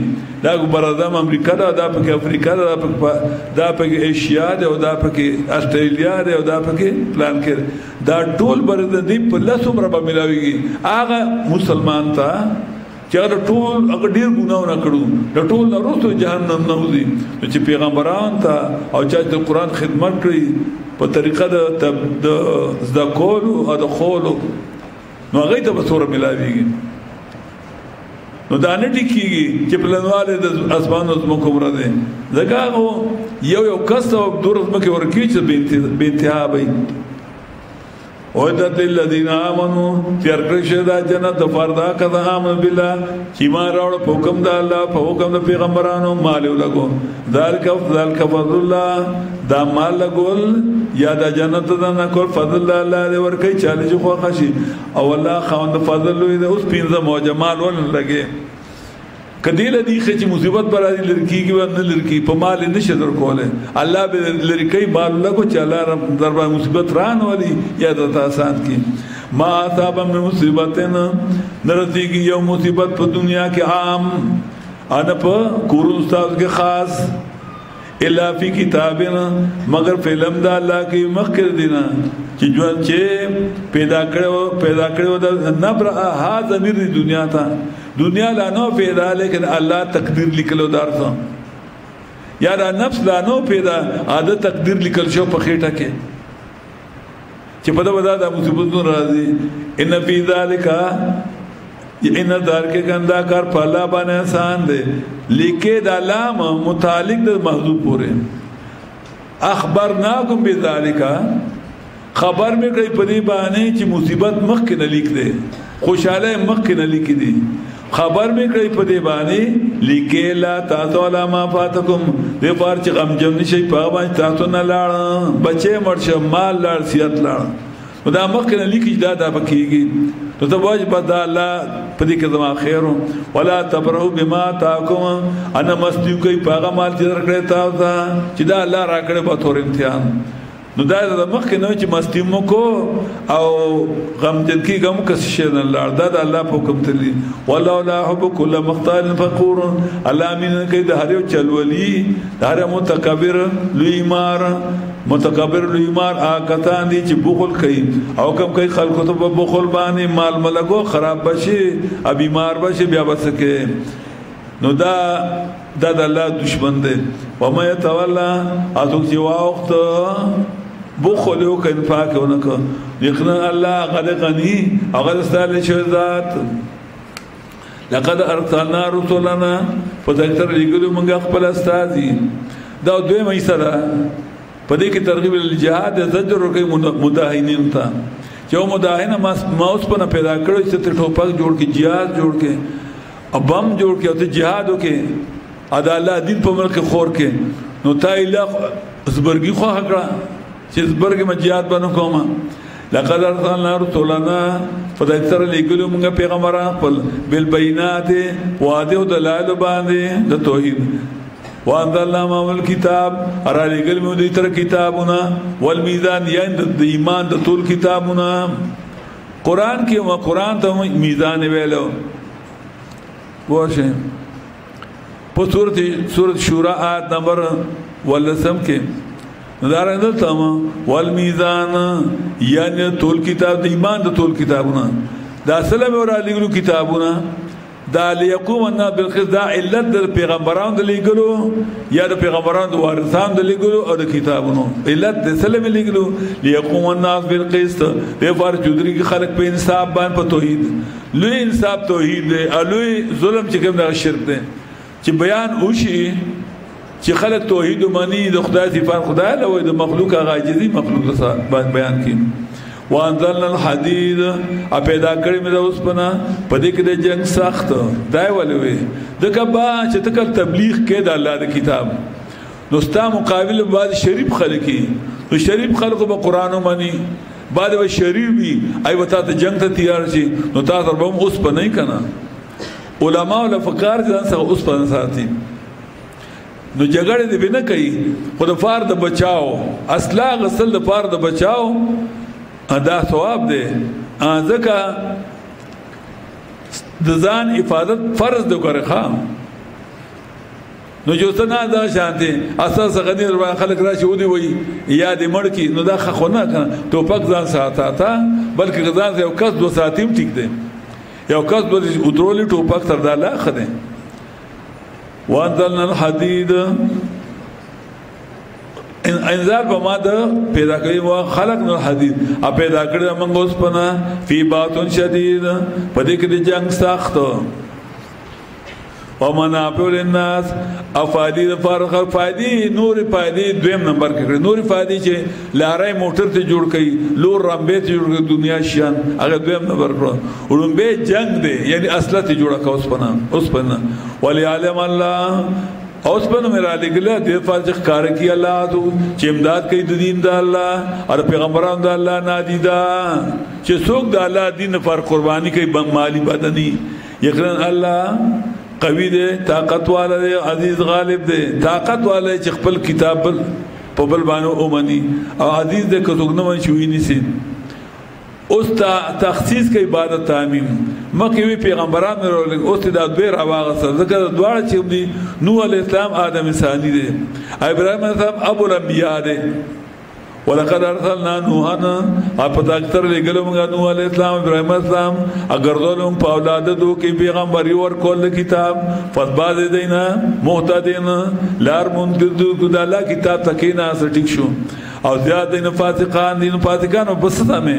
دا کو برزه امریکا ده دا پکې افریقا ده دا پکې دا پکې ایشیا ده او دا پکې استرالیا ده او دا پکې پلان کې دا ټول برزه دی په لاسو مربع ملاويږي هغه مسلمان ته چې دا ټول هغه ډیر ګناونه کړو دا ټول نورستو جهنم نه وځي چې پیغمبران ته او چې د قران خدمت کړی په طریقه د د ذکر او د خولو نو هغه ته به سور ملاويږي نو دا نه ټکیږي چې پلنواله د اسمان او زمکو مر ده ځکه هغه یو یو کس او دور زمکه ورکی چې به انتها وي او د الذين امنوا ترکشه دا جنت فردا کذا امن بالله ایمان راوړ په حکم د الله په حکم د پیغمبرانو مال یو لګو ذالک ذالک فضل الله دا مال لګول یا د جنت د نه کول فضل د الله دی ورکه چاله جو خو خشي او الله خوند فضل لوی د اوس پینځه موجمال ول لګي کدی لدی خچ مصیبت پر راځي لړکی کې ونه لړکی په مال نشه در کوله الله به لړکی مال لګو چې الله رب دربا مصیبت ران والی یا د تاسان کې ما اصاب من مصیبتن نرسی کی یو مصیبت په دنیا کې عام انا په کورو استاد کې خاص الا فی کتابنا مگر فلم دا الله کې مخکر دینا چې ژوند چې پیدا کړو پیدا کړو دا نبر ها زمیر دی دنیا ته دنیا لا نو پیدا لیکن الله تقدیر لیکلو دارته یا دا نفس لا نو پیدا عادت تقدیر لیکل شو په خېټه کې چې په دغه د مصیبتونو راځي ان فی ذالک ان ذالک کندا کار په الله باندې آسان دی لیکه د لام متعلق د محذوب پورې اخبرناکم بذالک خبر مې کړی په دې باندې چې مصیبت مخکې نه لیک دی خوشاله مخکې نه لیک دی خبر مې کړئ په دې باندې لیکې لا تاسو علا ما فاتکم دې پار چې غم جن شي په باندې تاسو نه لاړ بچې مرشه مال لاړ سیات لاړ دا مخکې نه لیکي دا دا بکیږي نو ته واج په دا الله په دې کې زما خیرو ولا تبرو بما تاکم انا مستیو کوي پاغه مال چې درکړې تاسو چې دا الله راکړې په تور امتحان نو دا د مخکې نه چې مستی مو کو او غمجن کی غم کس شي نه لار دا د الله په حکم تللی والله لا حب کل مختال فقور الله مين کوي د هر یو چلولي د هر متکبر لوی مار متکبر لوی مار آکتان دي چې بخل کوي او کم کوي خلکو ته په بخل باندې مال ملګو خراب بشي ا بیمار بشي بیا بسکه نو دا دا د الله دشمن دی و ما يتولى ازو چې واوخت بخل او انفاق ونک یقینا الله غنی غنی هغه ستاله شوی ذات لقد ارسلنا رسلنا فتاکتر لګلو موږ خپل استادي دا دوی مې سره په دې کې ترغیب ال جهاد زجر کوي مداهنین ته چې مداهنه ما اوس په پیدا کړو چې ټوپک جوړ کې جهاد جوړ کې بم جوړ کې او ته جهاد وکې ادا الله دین په ملک خور کې نو تا اله زبرګي خو هکړه چې زبرګي ما جهاد باندې کوم لقد ارسلنا رسولنا فدایتر لګلو موږ پیغمبران خپل بل بینات واده او دلایل باندې د توحید وانزلنا معهم الكتاب ارا لګل موږ دې تر کتابونه والميزان یان د ایمان د ټول کتابونه قران کې ما قران ته میزان ویلو پوښه په صورت صورت شورا آیت نمبر ولسم کې دارنګ تم والمیزان یعنی تول کتاب د ایمان د تول کتابونه دا سلام اور علی کتابونه دا ليقوم الناس بالقسط دا علت د پیغمبرانو د لګلو یا د پیغمبرانو د وارثانو د لګلو او د کتابونو علت د سلم لګلو ليقوم الناس بالقسط د فار چودري کې خلق په انصاف باندې په توحید لوی انصاف توحید دی لوی ظلم چې کوم د شرک دی چې بیان وشي چې خلک توحید مني د خدای صفات خدای له د مخلوق هغه عاجزي مخلوق سره بیان کړي وانزلنا الحديد ا پیدا کړی مې د اوسپنا په دې کې د جنگ سخت دای ولوي د کبا چې تکل تبلیغ کې د الله د کتاب نو ستا مقابل بعد شریف خلکی نو شریف خلق به قران ومني بعد به شریف وي ایوتا ته جنگ ته تیار شي نو تاسو به اوس په نه کنا علماء له فکر ځان سره اوس په ساتي نو جګړه دې بنه کوي خو د فار د بچاو اصلا غسل د فار د بچاو ادا ثواب دی ځکه د ځان حفاظت فرض د کړه خام نو جو ته نه دا شانتي اساس غني ور خلک راشي ودی وي یا دې مړ کی نو دا خونه کنه ټوپک ځان ساته تا بلکې ځان یو کس دو ساتیم ټیک دی یو کس به ودرولې ټوپک تر دا لا خده وانزلنا الحديد ان انزال په ما ده پیدا کړی و خلق نو حدید ا پیدا کړی موږ اوس پنا فی باطن شدید په دې کې د جنگ سخت او منافع للناس افادی د فرق فائدې نور فائدې دویم نمبر کې کړې نور فائدې چې لارې موټر ته جوړ کړي لور رمبه ته جوړ کړي دنیا شان هغه دویم نمبر کړو ورمبه جنگ دی یعنی اصله ته جوړه کا اوس پنا اوس پنا ولی عالم الله اوس په نوم را لګل د فاجخ کار کی الله دو چې امداد کوي د دین د الله او پیغمبران د الله نادیدا چې څوک د الله دین پر قرباني کوي بم مالی بدني یقینا الله قوی دی طاقت والا دی عزیز غالب دی طاقت والا چې خپل کتاب بل په بل باندې اومني او عزیز د کڅوګنه من شوی نسی اوس تا تخصیص کې عبادت تعمیم مکه وی پیغمبران ورول اوس دا دوی راواغه سره ځکه دواړه چې دی نو علی اسلام آدم ثانی دی ابراهیم اسلام ابو الانبیاء دی ولقد ارسلنا نوحا اپ تاکتر لګلو موږ نوح علی السلام ابراهیم السلام اگر ظلم په اولاد دو کې پیغمبر یو ور کول کتاب فباز دینا مهتدین لار مونږ دو کو د الله کتاب تکینا سټیک شو او زیاد نه فاسقان دین فاسقان وبسته مې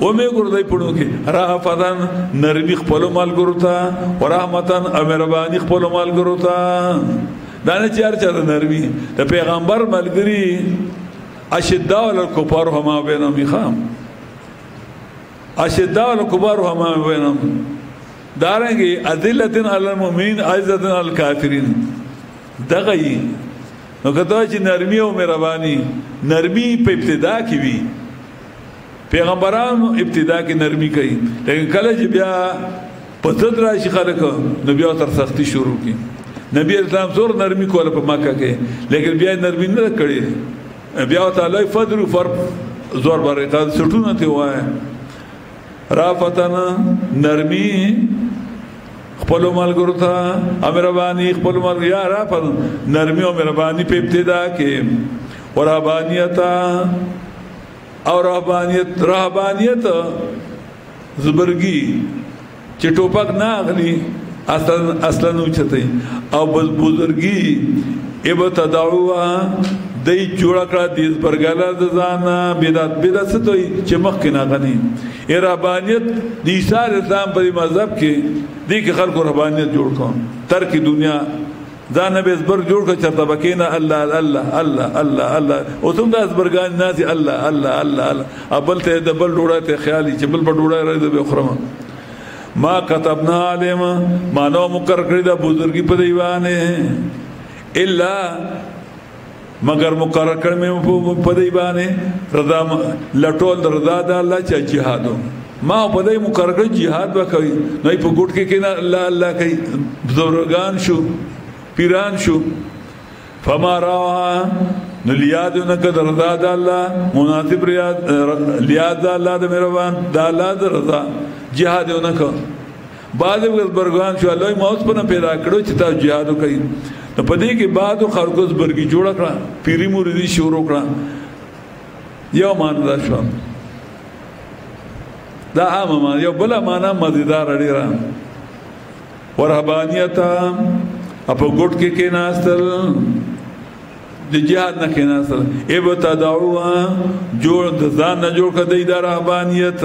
و مې ګرځي پړو کې رافتن نرمي خپل مال ګرتا او رحمتن او مهرباني خپل مال ګرتا دا نه چار چا د نرمي د پیغمبر ملګری اشداء الکفار هما بینهم میخام اشداء الکفار هما بینهم دارنګي ادلتن علی المؤمنین عزتن علی الکافرین دغه نو کته چې نرمي او مهرباني نرمي په ابتدا کې وي پیغمبران ابتدا کې نرمي کوي لیکن کله چې بیا په ضد راشي خلک نو بیا تر سختی شروع کی نبی اسلام زور نرمي کوله په مکه کې لیکن بیا نرمي نه کړې بیا تعالی فضل فر زور بارے تا سټونه ته وای رافتنا نرمي خپل ملګرو ته امربانی خپل مل یا را پر نرمي او مهرباني په ابتدا کې ورابانیتا او رهبانیت رهبانیت زبرګي چې ټوپک نه اخلي اصلا اصلا اوچته او بس بزرګي ابتدعوها دای جوړ کړه د زبرګاله د ځان بدعت بدعت څه دوی چې مخ کې نه غني رهبانيت د عیسی اسلام په مذهب کې د خلکو رهبانيت جوړ کړ ترک دنیا ځان نه بزبر جوړ کړ چرته بکینا الله الله الله الله الله او تم د ازبرګان نازي الله الله الله الله ابل ته د بل ډوړه ته خیالي چې بل په ډوړه راځي به خرم ما كتبنا علم ما نو مقرر کړی دا بزرګي په دیوانه الا مگر مقرر کړ مې په دې باندې رضا لټول رضا د الله چې جهاد ما په دې مقرر کړ جهاد وکوي نو په ګډ کې کنا الله الله کوي بزرگان شو پیران شو فما راها نو لیاد نه کد رضا د الله مناسب ریاض لیاد د الله د مهربان د الله د رضا جهاد نه کړ بعضو غزبرګان شو الله ما اوس پنه پیدا کړو چې تاسو jihad وکړي نو په دې کې بعضو خلکو زبرګي جوړ کړه پیری مریدي شروع کړه یو مان دا شو دا عام مان یو بل معنا مزیدار ډیره ورهبانیت اپا ګټ کې کې ناستل د جهاد نه کې ناستل ابتدعوا جوړ د ځان نه جوړ کړی د رهبانیت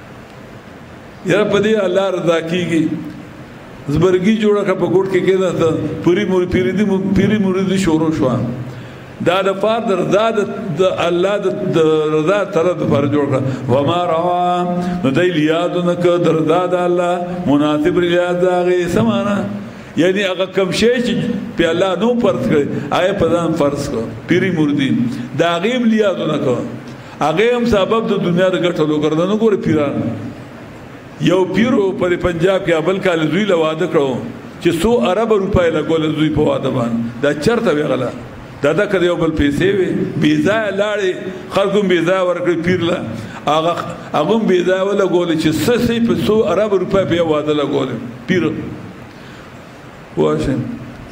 یاره په دې الله رضا کیږي زبرګي جوړه کا په ګډ کې کېده ته پوری مور پیری دی پیری مور دی شروع شو دا د پاره د رضا د الله د رضا تر د پر جوړ کړ و ما روا نو دی یاد نه ک د رضا د الله مناسب یاد دا غي سمانا یعنی هغه کم شی چې په الله نو فرض کړ هغه په ځان فرض کړ پیری مور دی دا غیم یاد نه کړ هغه هم سبب د دنیا د ګټلو ګرځنه ګور پیران یو پیرو په پنجاب کې ابل کال زوی له واده کړو چې سو عرب روپای له ګول زوی په واده باندې دا چرته ویغله دا دا کړي یو بل پیسې وي بیزا لاړې خلکو بیزا ورکړي پیرلا هغه هغه بیزا ولا ګول چې سسې په سو عرب روپای په واده له ګول پیر واشه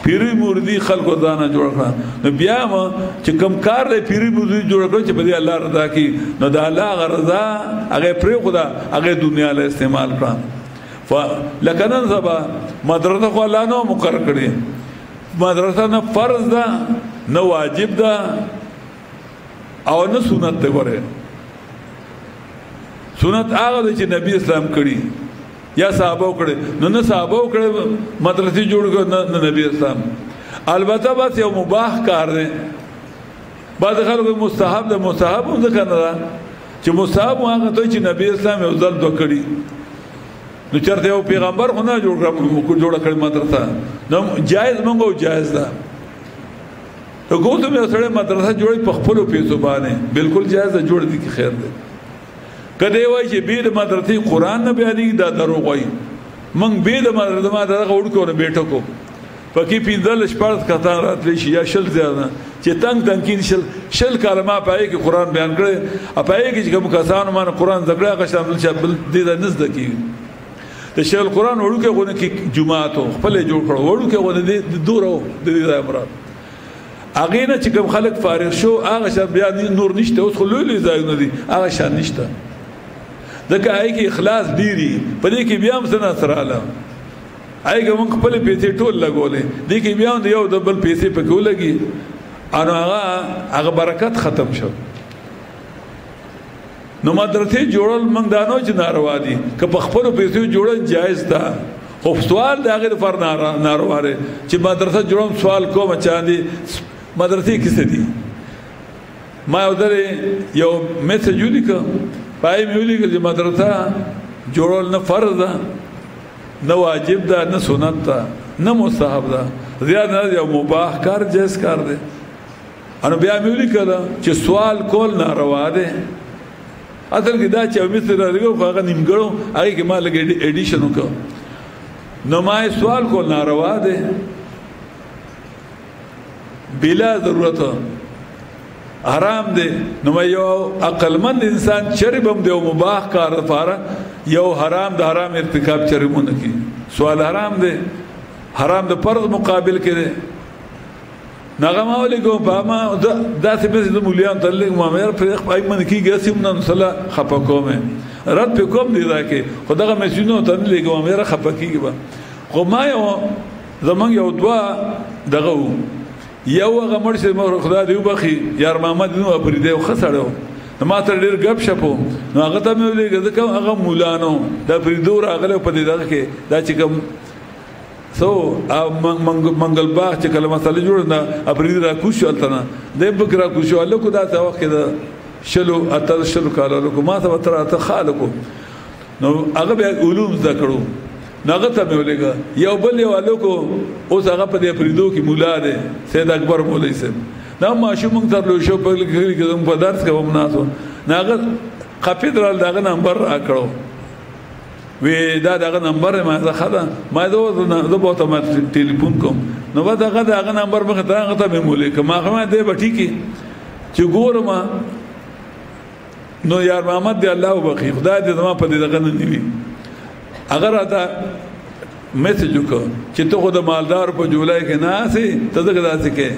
پیری مردی خلکو دانه جوړ کړه نو بیا ما چې کم کار دی پیری مردی جوړ کړ چې په دې الله رضا کی نو دا الله غرضا هغه پر خدا هغه دنیا له استعمال کړه فلکنن سبا مدرسه خو الله نو مقرر کړی مدرسه نه فرض ده نه واجب ده او نه سنت ده ګوره سنت هغه چې نبی اسلام کړی یا صحابه کړي نو نه صحابه کړي مدرسې جوړ کړ نه نبی اسلام البته بس یو مباح کار دی بعض خلکو مستحب ده مستحب هم ځکه نه ده چې مستحب هغه ته چې نبی اسلام یو ځل دوه کړي نو چرته یو پیغمبر خو نه جوړ کړ جوړ کړ مدرسه نو جایز منغو جایز ده ته کوم ته سره مدرسه جوړي په خپل پیسو باندې بالکل جایز ده جوړ دي کی خیر ده که دی وای چې بې د مدرسې قرآن نه بیانېږي دا دروغ وایي موږ بې د مدرسې ما دغه وړکو نه بې ټکو پکې پنځلس شپاړس کسان راتلی شي یا شل زیات نه چې تنګ تنګ کېږي شل شل کاله ما په هغې کې قرآن بیان کړی او په هغې کې چې کوم کسانو ما نه قرآن زده کړی هغه شان بل چا بل دې ته نه زده کېږي د شیخ القرآن وړوکی غونه کې جماعت و خپل یې جوړ کړو وړوکی غونه دې دوره و د دې ځای مراد هغه نه چې کوم خلک فارغ شو هغه شان بیا نور نشته اوس خو لوی لوی ځایونه دي هغه شان نشته ځکه هغه کې اخلاص ډیری په دې کې بیا هم سنا سره اله هغه موږ خپل پیسې ټول لګولې دې کې بیا هم یو د بل پیسې په کې ولګي ان هغه هغه برکت ختم شو نو مدرسې جوړول موږ دا نه چې ناروا دي که په خپل پیسو جوړل جایز ده خو سوال دا غیر فر ناروا دی چې مدرسه جوړم سوال کوم چا دي مدرسې کیسه دي ما یو ځل یو میسج ولیکه پای مې ولیکه چې مدرسه جوړول نه فرض ده نه واجب ده نه سنت ده نه مستحب ده زیات نه یو مباح کار جائز کار دی انو بیا مې ولیکل چې سوال کول ناروا دی اصل کې دا چې مې سره لګو خو هغه نیمګړو هغه کې ما لګ اډیشن وکړ نو ما سوال کول ناروا دی بلا ضرورت حرام دی نو یو عقلمند انسان چربم دی او مباح کار لپاره یو حرام د حرام ارتکاب چربونه کی سوال حرام دی حرام د فرض مقابل کې دی نغمه ولې کوم په ما داسې پسې د مولیان تر لږ ما مېر پرې خپای من کېږي هسې هم نن سله خفه کوم رد پې کوم دی دا کې خو دغه میسجونه ته نه لېږم مېره خفه کېږي به خو ما یو زمونږ یو دوه دغه و یو هغه مړ چې مور خدا دې وبخي یار محمد نو پرې دی خو سړی و ما ته ډېر ګپ شپو نو هغه ته مې ولېږه ځکه هغه مولانو دا پرې دور هغه په دې دغه کې دا چې کوم سو منګل باغ چې کله مسله جوړ نه اپریدي را کوش ولته نه د بک را کوش ول کو دا ته وخت کې دا شلو اتل شلو کالو لکو ما ته وتر اته خالکو نو هغه به علوم زده کړو ناغه ته مې ولګا یو بل یو الکو اوس هغه په دې پریدو کې مولا دی سید اکبر مولوی سید دا ماشوم تر لو شو په لګري کې زم په درس کې هم ناسو ناغه قفیدرال داغه نمبر را کړو وی دا دغه نمبر ما زه خدا ما زه زه به ته ما ټلیفون کوم نو به دغه دغه نمبر مخ ته هغه ته مولې کما هغه دې بټی کې چې ګورم نو یار محمد دی الله وبخي خدای دې زما په دې دغه نه نیوي اگر ادا میسج وکړ چې ته خو د مالدار په جولای کې نه سي ته ځکه داسې کې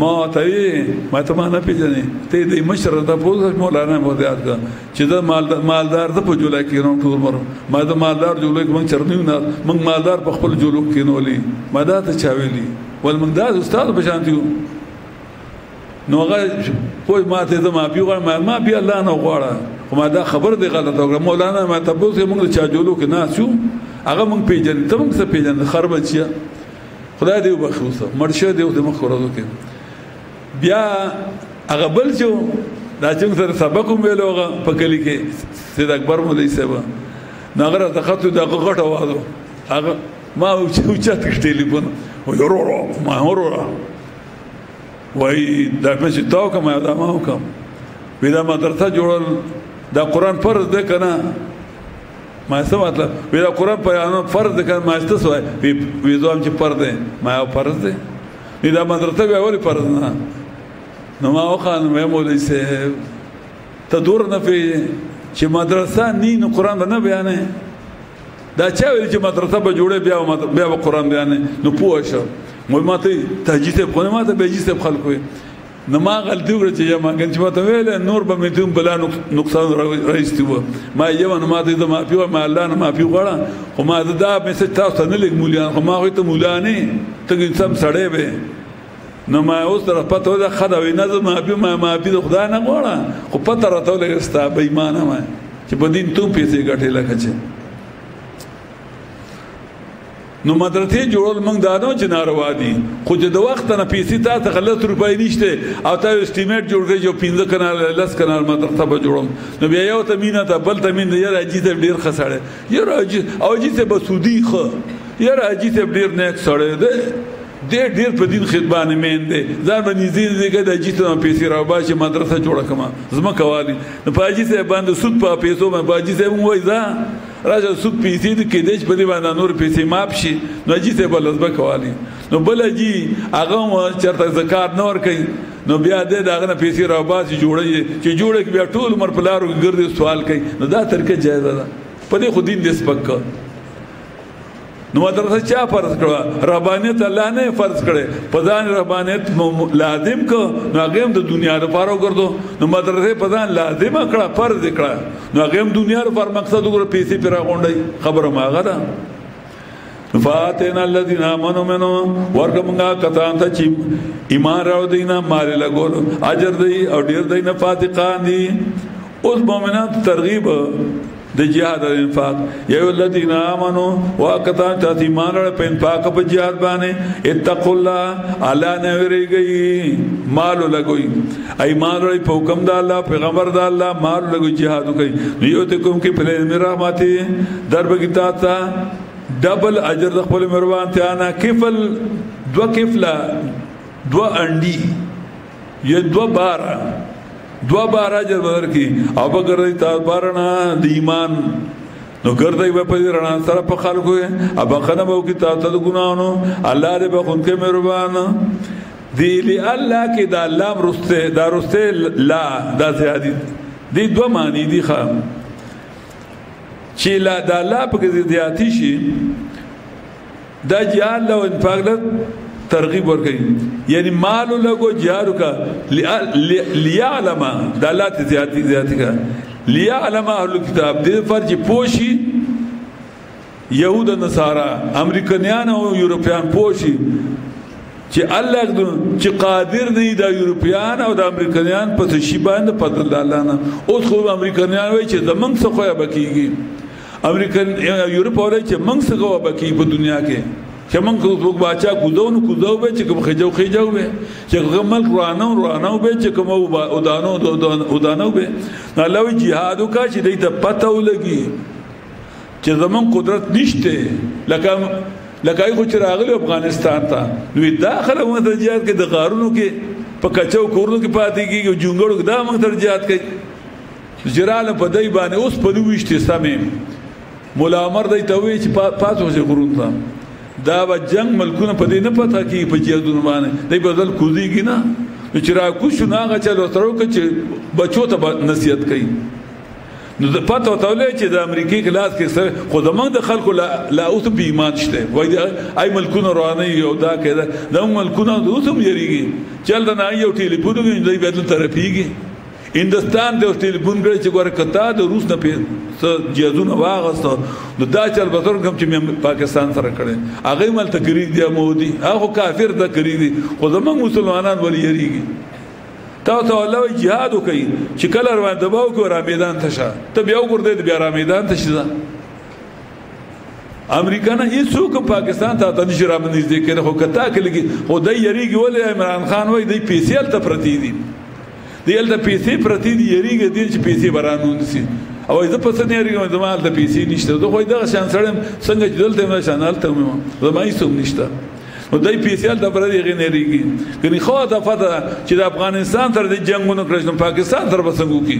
ما ته یې ما ته ما نه پیژنې ته دې مشر ته پوزه مولانا مو یاد کړ چې دا مال مالدار د په جوړه کې نو ټول مر ما دا مالدار جوړه کې مونږ چرنیو نه مونږ مالدار په خپل جوړو کې نو لې ما دا ته چا ویلي ول مونږ دا استاد په شان دیو نو هغه کوئی ما ته زما پیو غواړم ما بیا الله نه غواړم خو ما دا خبر دی غلط او مولانا ما ته بوزه موږ چا جوړو کې نه شو هغه موږ پیژن ته موږ څه پیژن خر بچیا خدای دې وبخښوسه مرشه دې د مخ ورځو کې بیا هغه بل چې دا چې سره سبق هم ویلو هغه په کلی کې سید اکبر مولوی صاحب نغره تخته د غټه وادو هغه ما او چې چا تک ټلیفون ورورو ما ورورو وای دا کله چې تاو کوم دا ما وکم ودا مدرسه جوړل دا قران فرض ده کنه ما څه مطلب ودا قران په انو فرض ده کنه ما څه سوای وی زوم چې فرض ده ما فرض ده دا مدرسه به اول فرض نه نو ما وخان مې مولوی سه ته دور نه پی چې مدرسه نین قران نه بیانې دا چا ویل چې مدرسه به جوړه بیا بیا قرآن بیان نو پوه شه مول ماته تهجی صاحب خو نه ماته بهجی صاحب خلکو نو ما غلطي وکړه چې ما ګن چې ماته ویل نور به مې دوم بلا نقصان راځي و ما یو نه ماته د معافي و ما الله نه معافي غواړه خو ما دا مې څه تاسو نه لګ مولیان خو ما خو ته مولا نه ته انسان سړی به نو ما اوس در پته ولا خدا وی نه زما به ما ما به خدا نه غواړه خو پته راته لګی ستا به ایمان ما چې په دین تو پیسې ګټې لکه چې نو مدرسې جوړول موږ دا نه چې ناروا دي خو چې د وخت نه پیسې تا ته غلط روپۍ نشته او تا یو استیمیټ جوړ کړی جو 15 کنال لس کنال مدرسه به جوړم نو بیا یو ته مینا ته بل ته مینا یاره اجي ته ډیر خسړې یاره حاجی حاجی صاحب سودی خو یاره حاجی صاحب ډیر نیک سړی دی دې ډیر په دین خدمت مین دی ځان باندې دې دې کې د حاجی صاحب پیسې راو باشي مدرسه جوړ کما زما کوالي نو په حاجی صاحب باندې سود په پیسو باندې حاجی صاحب وای ځا راځه سود پیسې دې کې دې په دې باندې نور پیسې ماپ شي نو حاجی صاحب لزبه کوالي نو بل حاجی هغه چرته زکات نور کوي نو بیا دې داغه نه پیسې راوباسي جوړي چې جوړه کې بیا ټول مر پلارو ګرځي سوال کوي نو دا طریقه جایزه ده په دې خو دین دې سپک نو مدرسه چا فرض کړه ربانیت الله نه فرض کړي په ځان ربانیت لازم کو نو هغه د دنیا لپاره وګرځو نو مدرسه په ځان لازم کړه فرض کړه نو هغه دنیا لپاره مقصد وګرځو پیسې پر غونډي خبره ماغه ده فاتنا الذين امنوا منهم ورکمغا کتان ته چې ایمان راو دینه مال لګول اجر دی او ډیر دی نه فاتقان دي اوس مؤمنات ترغیب د جهاد او انفاق یو الذين امنوا وقتا تاتیمان له په انفاق په جهاد باندې اتقوا الله الا نوریږي مال لګوي ای مال ورې په حکم د الله پیغمبر د الله مال لګو jihad کوي یو ته کوم کې پلان مې رحمتي درب کی تا تا ډبل اجر د خپل مروان ته انا کفل دو کفلا دو انډي یو دو بار دو بار اجر بدر کی او بغیر تا بارنا د ایمان نو ګرځي په دې رڼا سره په خلکو ابا خنه به کی تا ته ګناونو الله دې به خونکه مهربان دی لی الله کې دا لام رسته دا رسته لا دا زیادی دی دو معنی دی خام چې لا دا لا په کې زیاتی شي دا جهاد له انفاق له ترغیب ورکړي یعنی مال لګو جهاد کا لیعلم دا لا ته زیاتی زیاتی کا لیعلم اهل کتاب دې فرض پوشي یهود نصارا امریکنیان او یورپیان پوه شي چې الله چې قادر نه دا یورپیان او د امریکنیان په څه شي باندې پدل د الله نه اوس خو امریکنیان وایي چې زمنګ څه خو بکیږي امریکن یورپ وایي چې منګ څه خو بکی په دنیا کې چې موږ کوڅوک باچا کوزو نو کوزو به چې کوم خجو خجو به چې کوم ملک روانو روانو به چې کوم او دانو او دانو به الله جهاد وکړي چې دې ته پته ولګي چې زمون قدرت نشته لکه لکه یو چې راغلی افغانستان ته نو دا خلک موږ ته زیات کې د غارونو کې په کچو کورونو کې پاتې کیږي جونګړو کې دا موږ ته زیات کوي جرال په دای باندې اوس په لويشته سمې مولا عمر دای ته وی چې پاتو ځې غرون ته دا و جنگ ملکونه په دې نه پتا کې په جیادونه باندې دای په ځل کوزيږي نه چې را کوښ نه غچل او ترو کې بچو ته نصیحت کوي نو د پته او تولې چې د امریکای کلاس کې سره خو د موږ د خلکو لا لا اوس په ایمان شته وای دا آی ملکونه روانه یو دا کړه د ملکونه د اوس هم یریږي چل دا نه یو ټلیفون دی دوی به تل ترپیږي هندستان ته ټلیفون کړی چې ګوره کتا د روس نه په جیادونه واغسته نو دا چل بزرګ هم چې پاکستان سره کړي هغه مل تقریر دی مودي هغه کافر تقریر دی خو زموږ مسلمانان ولې یریږي تا ته الله وی jihad وکي چې کله روان دباو کو را میدان ته شه ته بیا وګرځې بیا را میدان ته شې امریکا نه هیڅوک پاکستان ته د نشرا باندې دې کړي خو کتا کلیږي خو د یریږي ولې عمران خان وای د پیسې الته پرتی دي دی الته پیسې پرتی دي یریږي دې چې پیسې برانو نسی او زه په سن یریږم زما الته پیسې نشته زه خو دا شان سړم څنګه چې دلته ما شان الته ما زما هیڅ نشته نو دای پیسیال ته پردي غي نه ریږي کني خو ته پته ده چې د افغانستان سره د جنگونو کړشن پاکستان سره بسنګو کی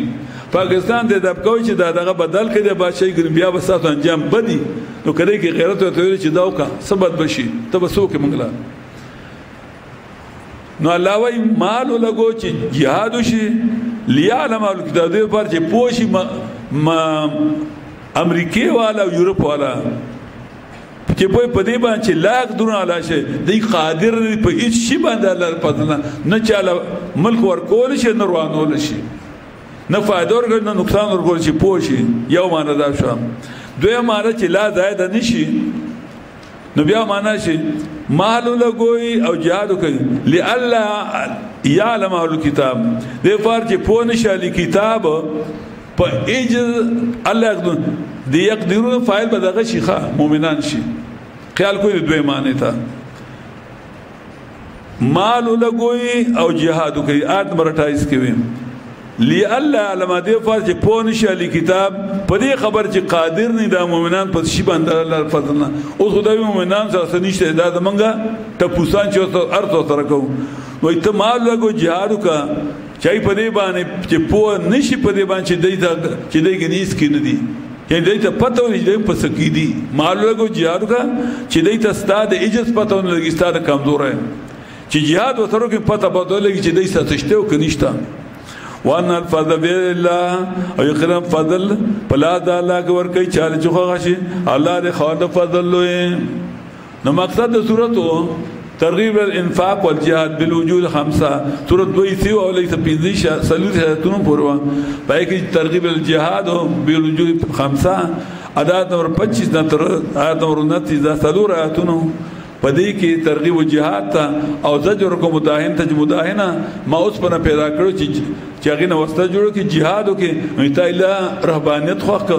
پاکستان ته دب کوي چې دا دغه بدل کړي د بادشاہي ګرم بیا به تاسو انجام بدی نو کړي کې غیرت ته ویل چې دا وکا سبد بشي ته بسو کې منګلا نو الله وای مال لګو چې jihad شي لیعلم الکتاب دې پر چې پوشي ما امریکای والا او یورپ والا چې په په دې باندې چې لاک درونه علا شي دی قادر نه په هیڅ شي باندې الله پدنه نه چاله ملک ورکول شي نه روانول شي نه فائدہ ورګر نه نقصان ورګور شي پوه شي یو معنی دا شو دوی معنی چې لا زائد نشي نو بیا معنا شي مال لګوي او جهاد کوي لالا يعلم اهل الكتاب د فار چې پون شالي کتاب په اجر الله يقدرون دی يقدرون فاعل به دغه شي ښا مؤمنان شي خیال کوی دوی معنی ته مال لګوي او جهاد کوي آت مرټایز کوي لی الله علم دې فرض چې پون شالي کتاب په دې خبر چې قادر نه دا مؤمنان په شی باندې الله فضل نه او خدای مؤمنان سره سنشته دا زمونږه ته پوسان چې ارته سره کوو وای ته مال لګو جهاد کا چای په دې باندې چې پوه نشي په دې باندې چې دای ته چې دای کې نیس کې نه دي چې دای ته پته ولې دای په سکی دي مال لګو جهاد کا چې دای ته ستاد عجز پته ونه لګي ستاد کمزور ہے چې jihad وسرو کې پته پته لګي چې دای ستشته او کنيشته وان الفضل بيد الله او يقرا فضل پلا د الله کې ور کوي چاله چوغه شي الله دې خاله فضل لوي نو مقصد د صورت و ترغیب الانفاق والجهاد بالوجود خمسه صورت دوی سی او لیس پینزیش سلوس حیاتونو پوروا پای کې ترغیب الجهاد او بالوجود خمسه عدد نمبر 25 نه تر عدد نمبر 29 دا سلور حیاتونو پدې کې ترغیب جهاد ته او زجر کو مداهن ته مداهنه ما اوس په پیدا کړو چې چې غنه وسته جوړو کې جهاد وکي نو ته اله رهبانيت خوخه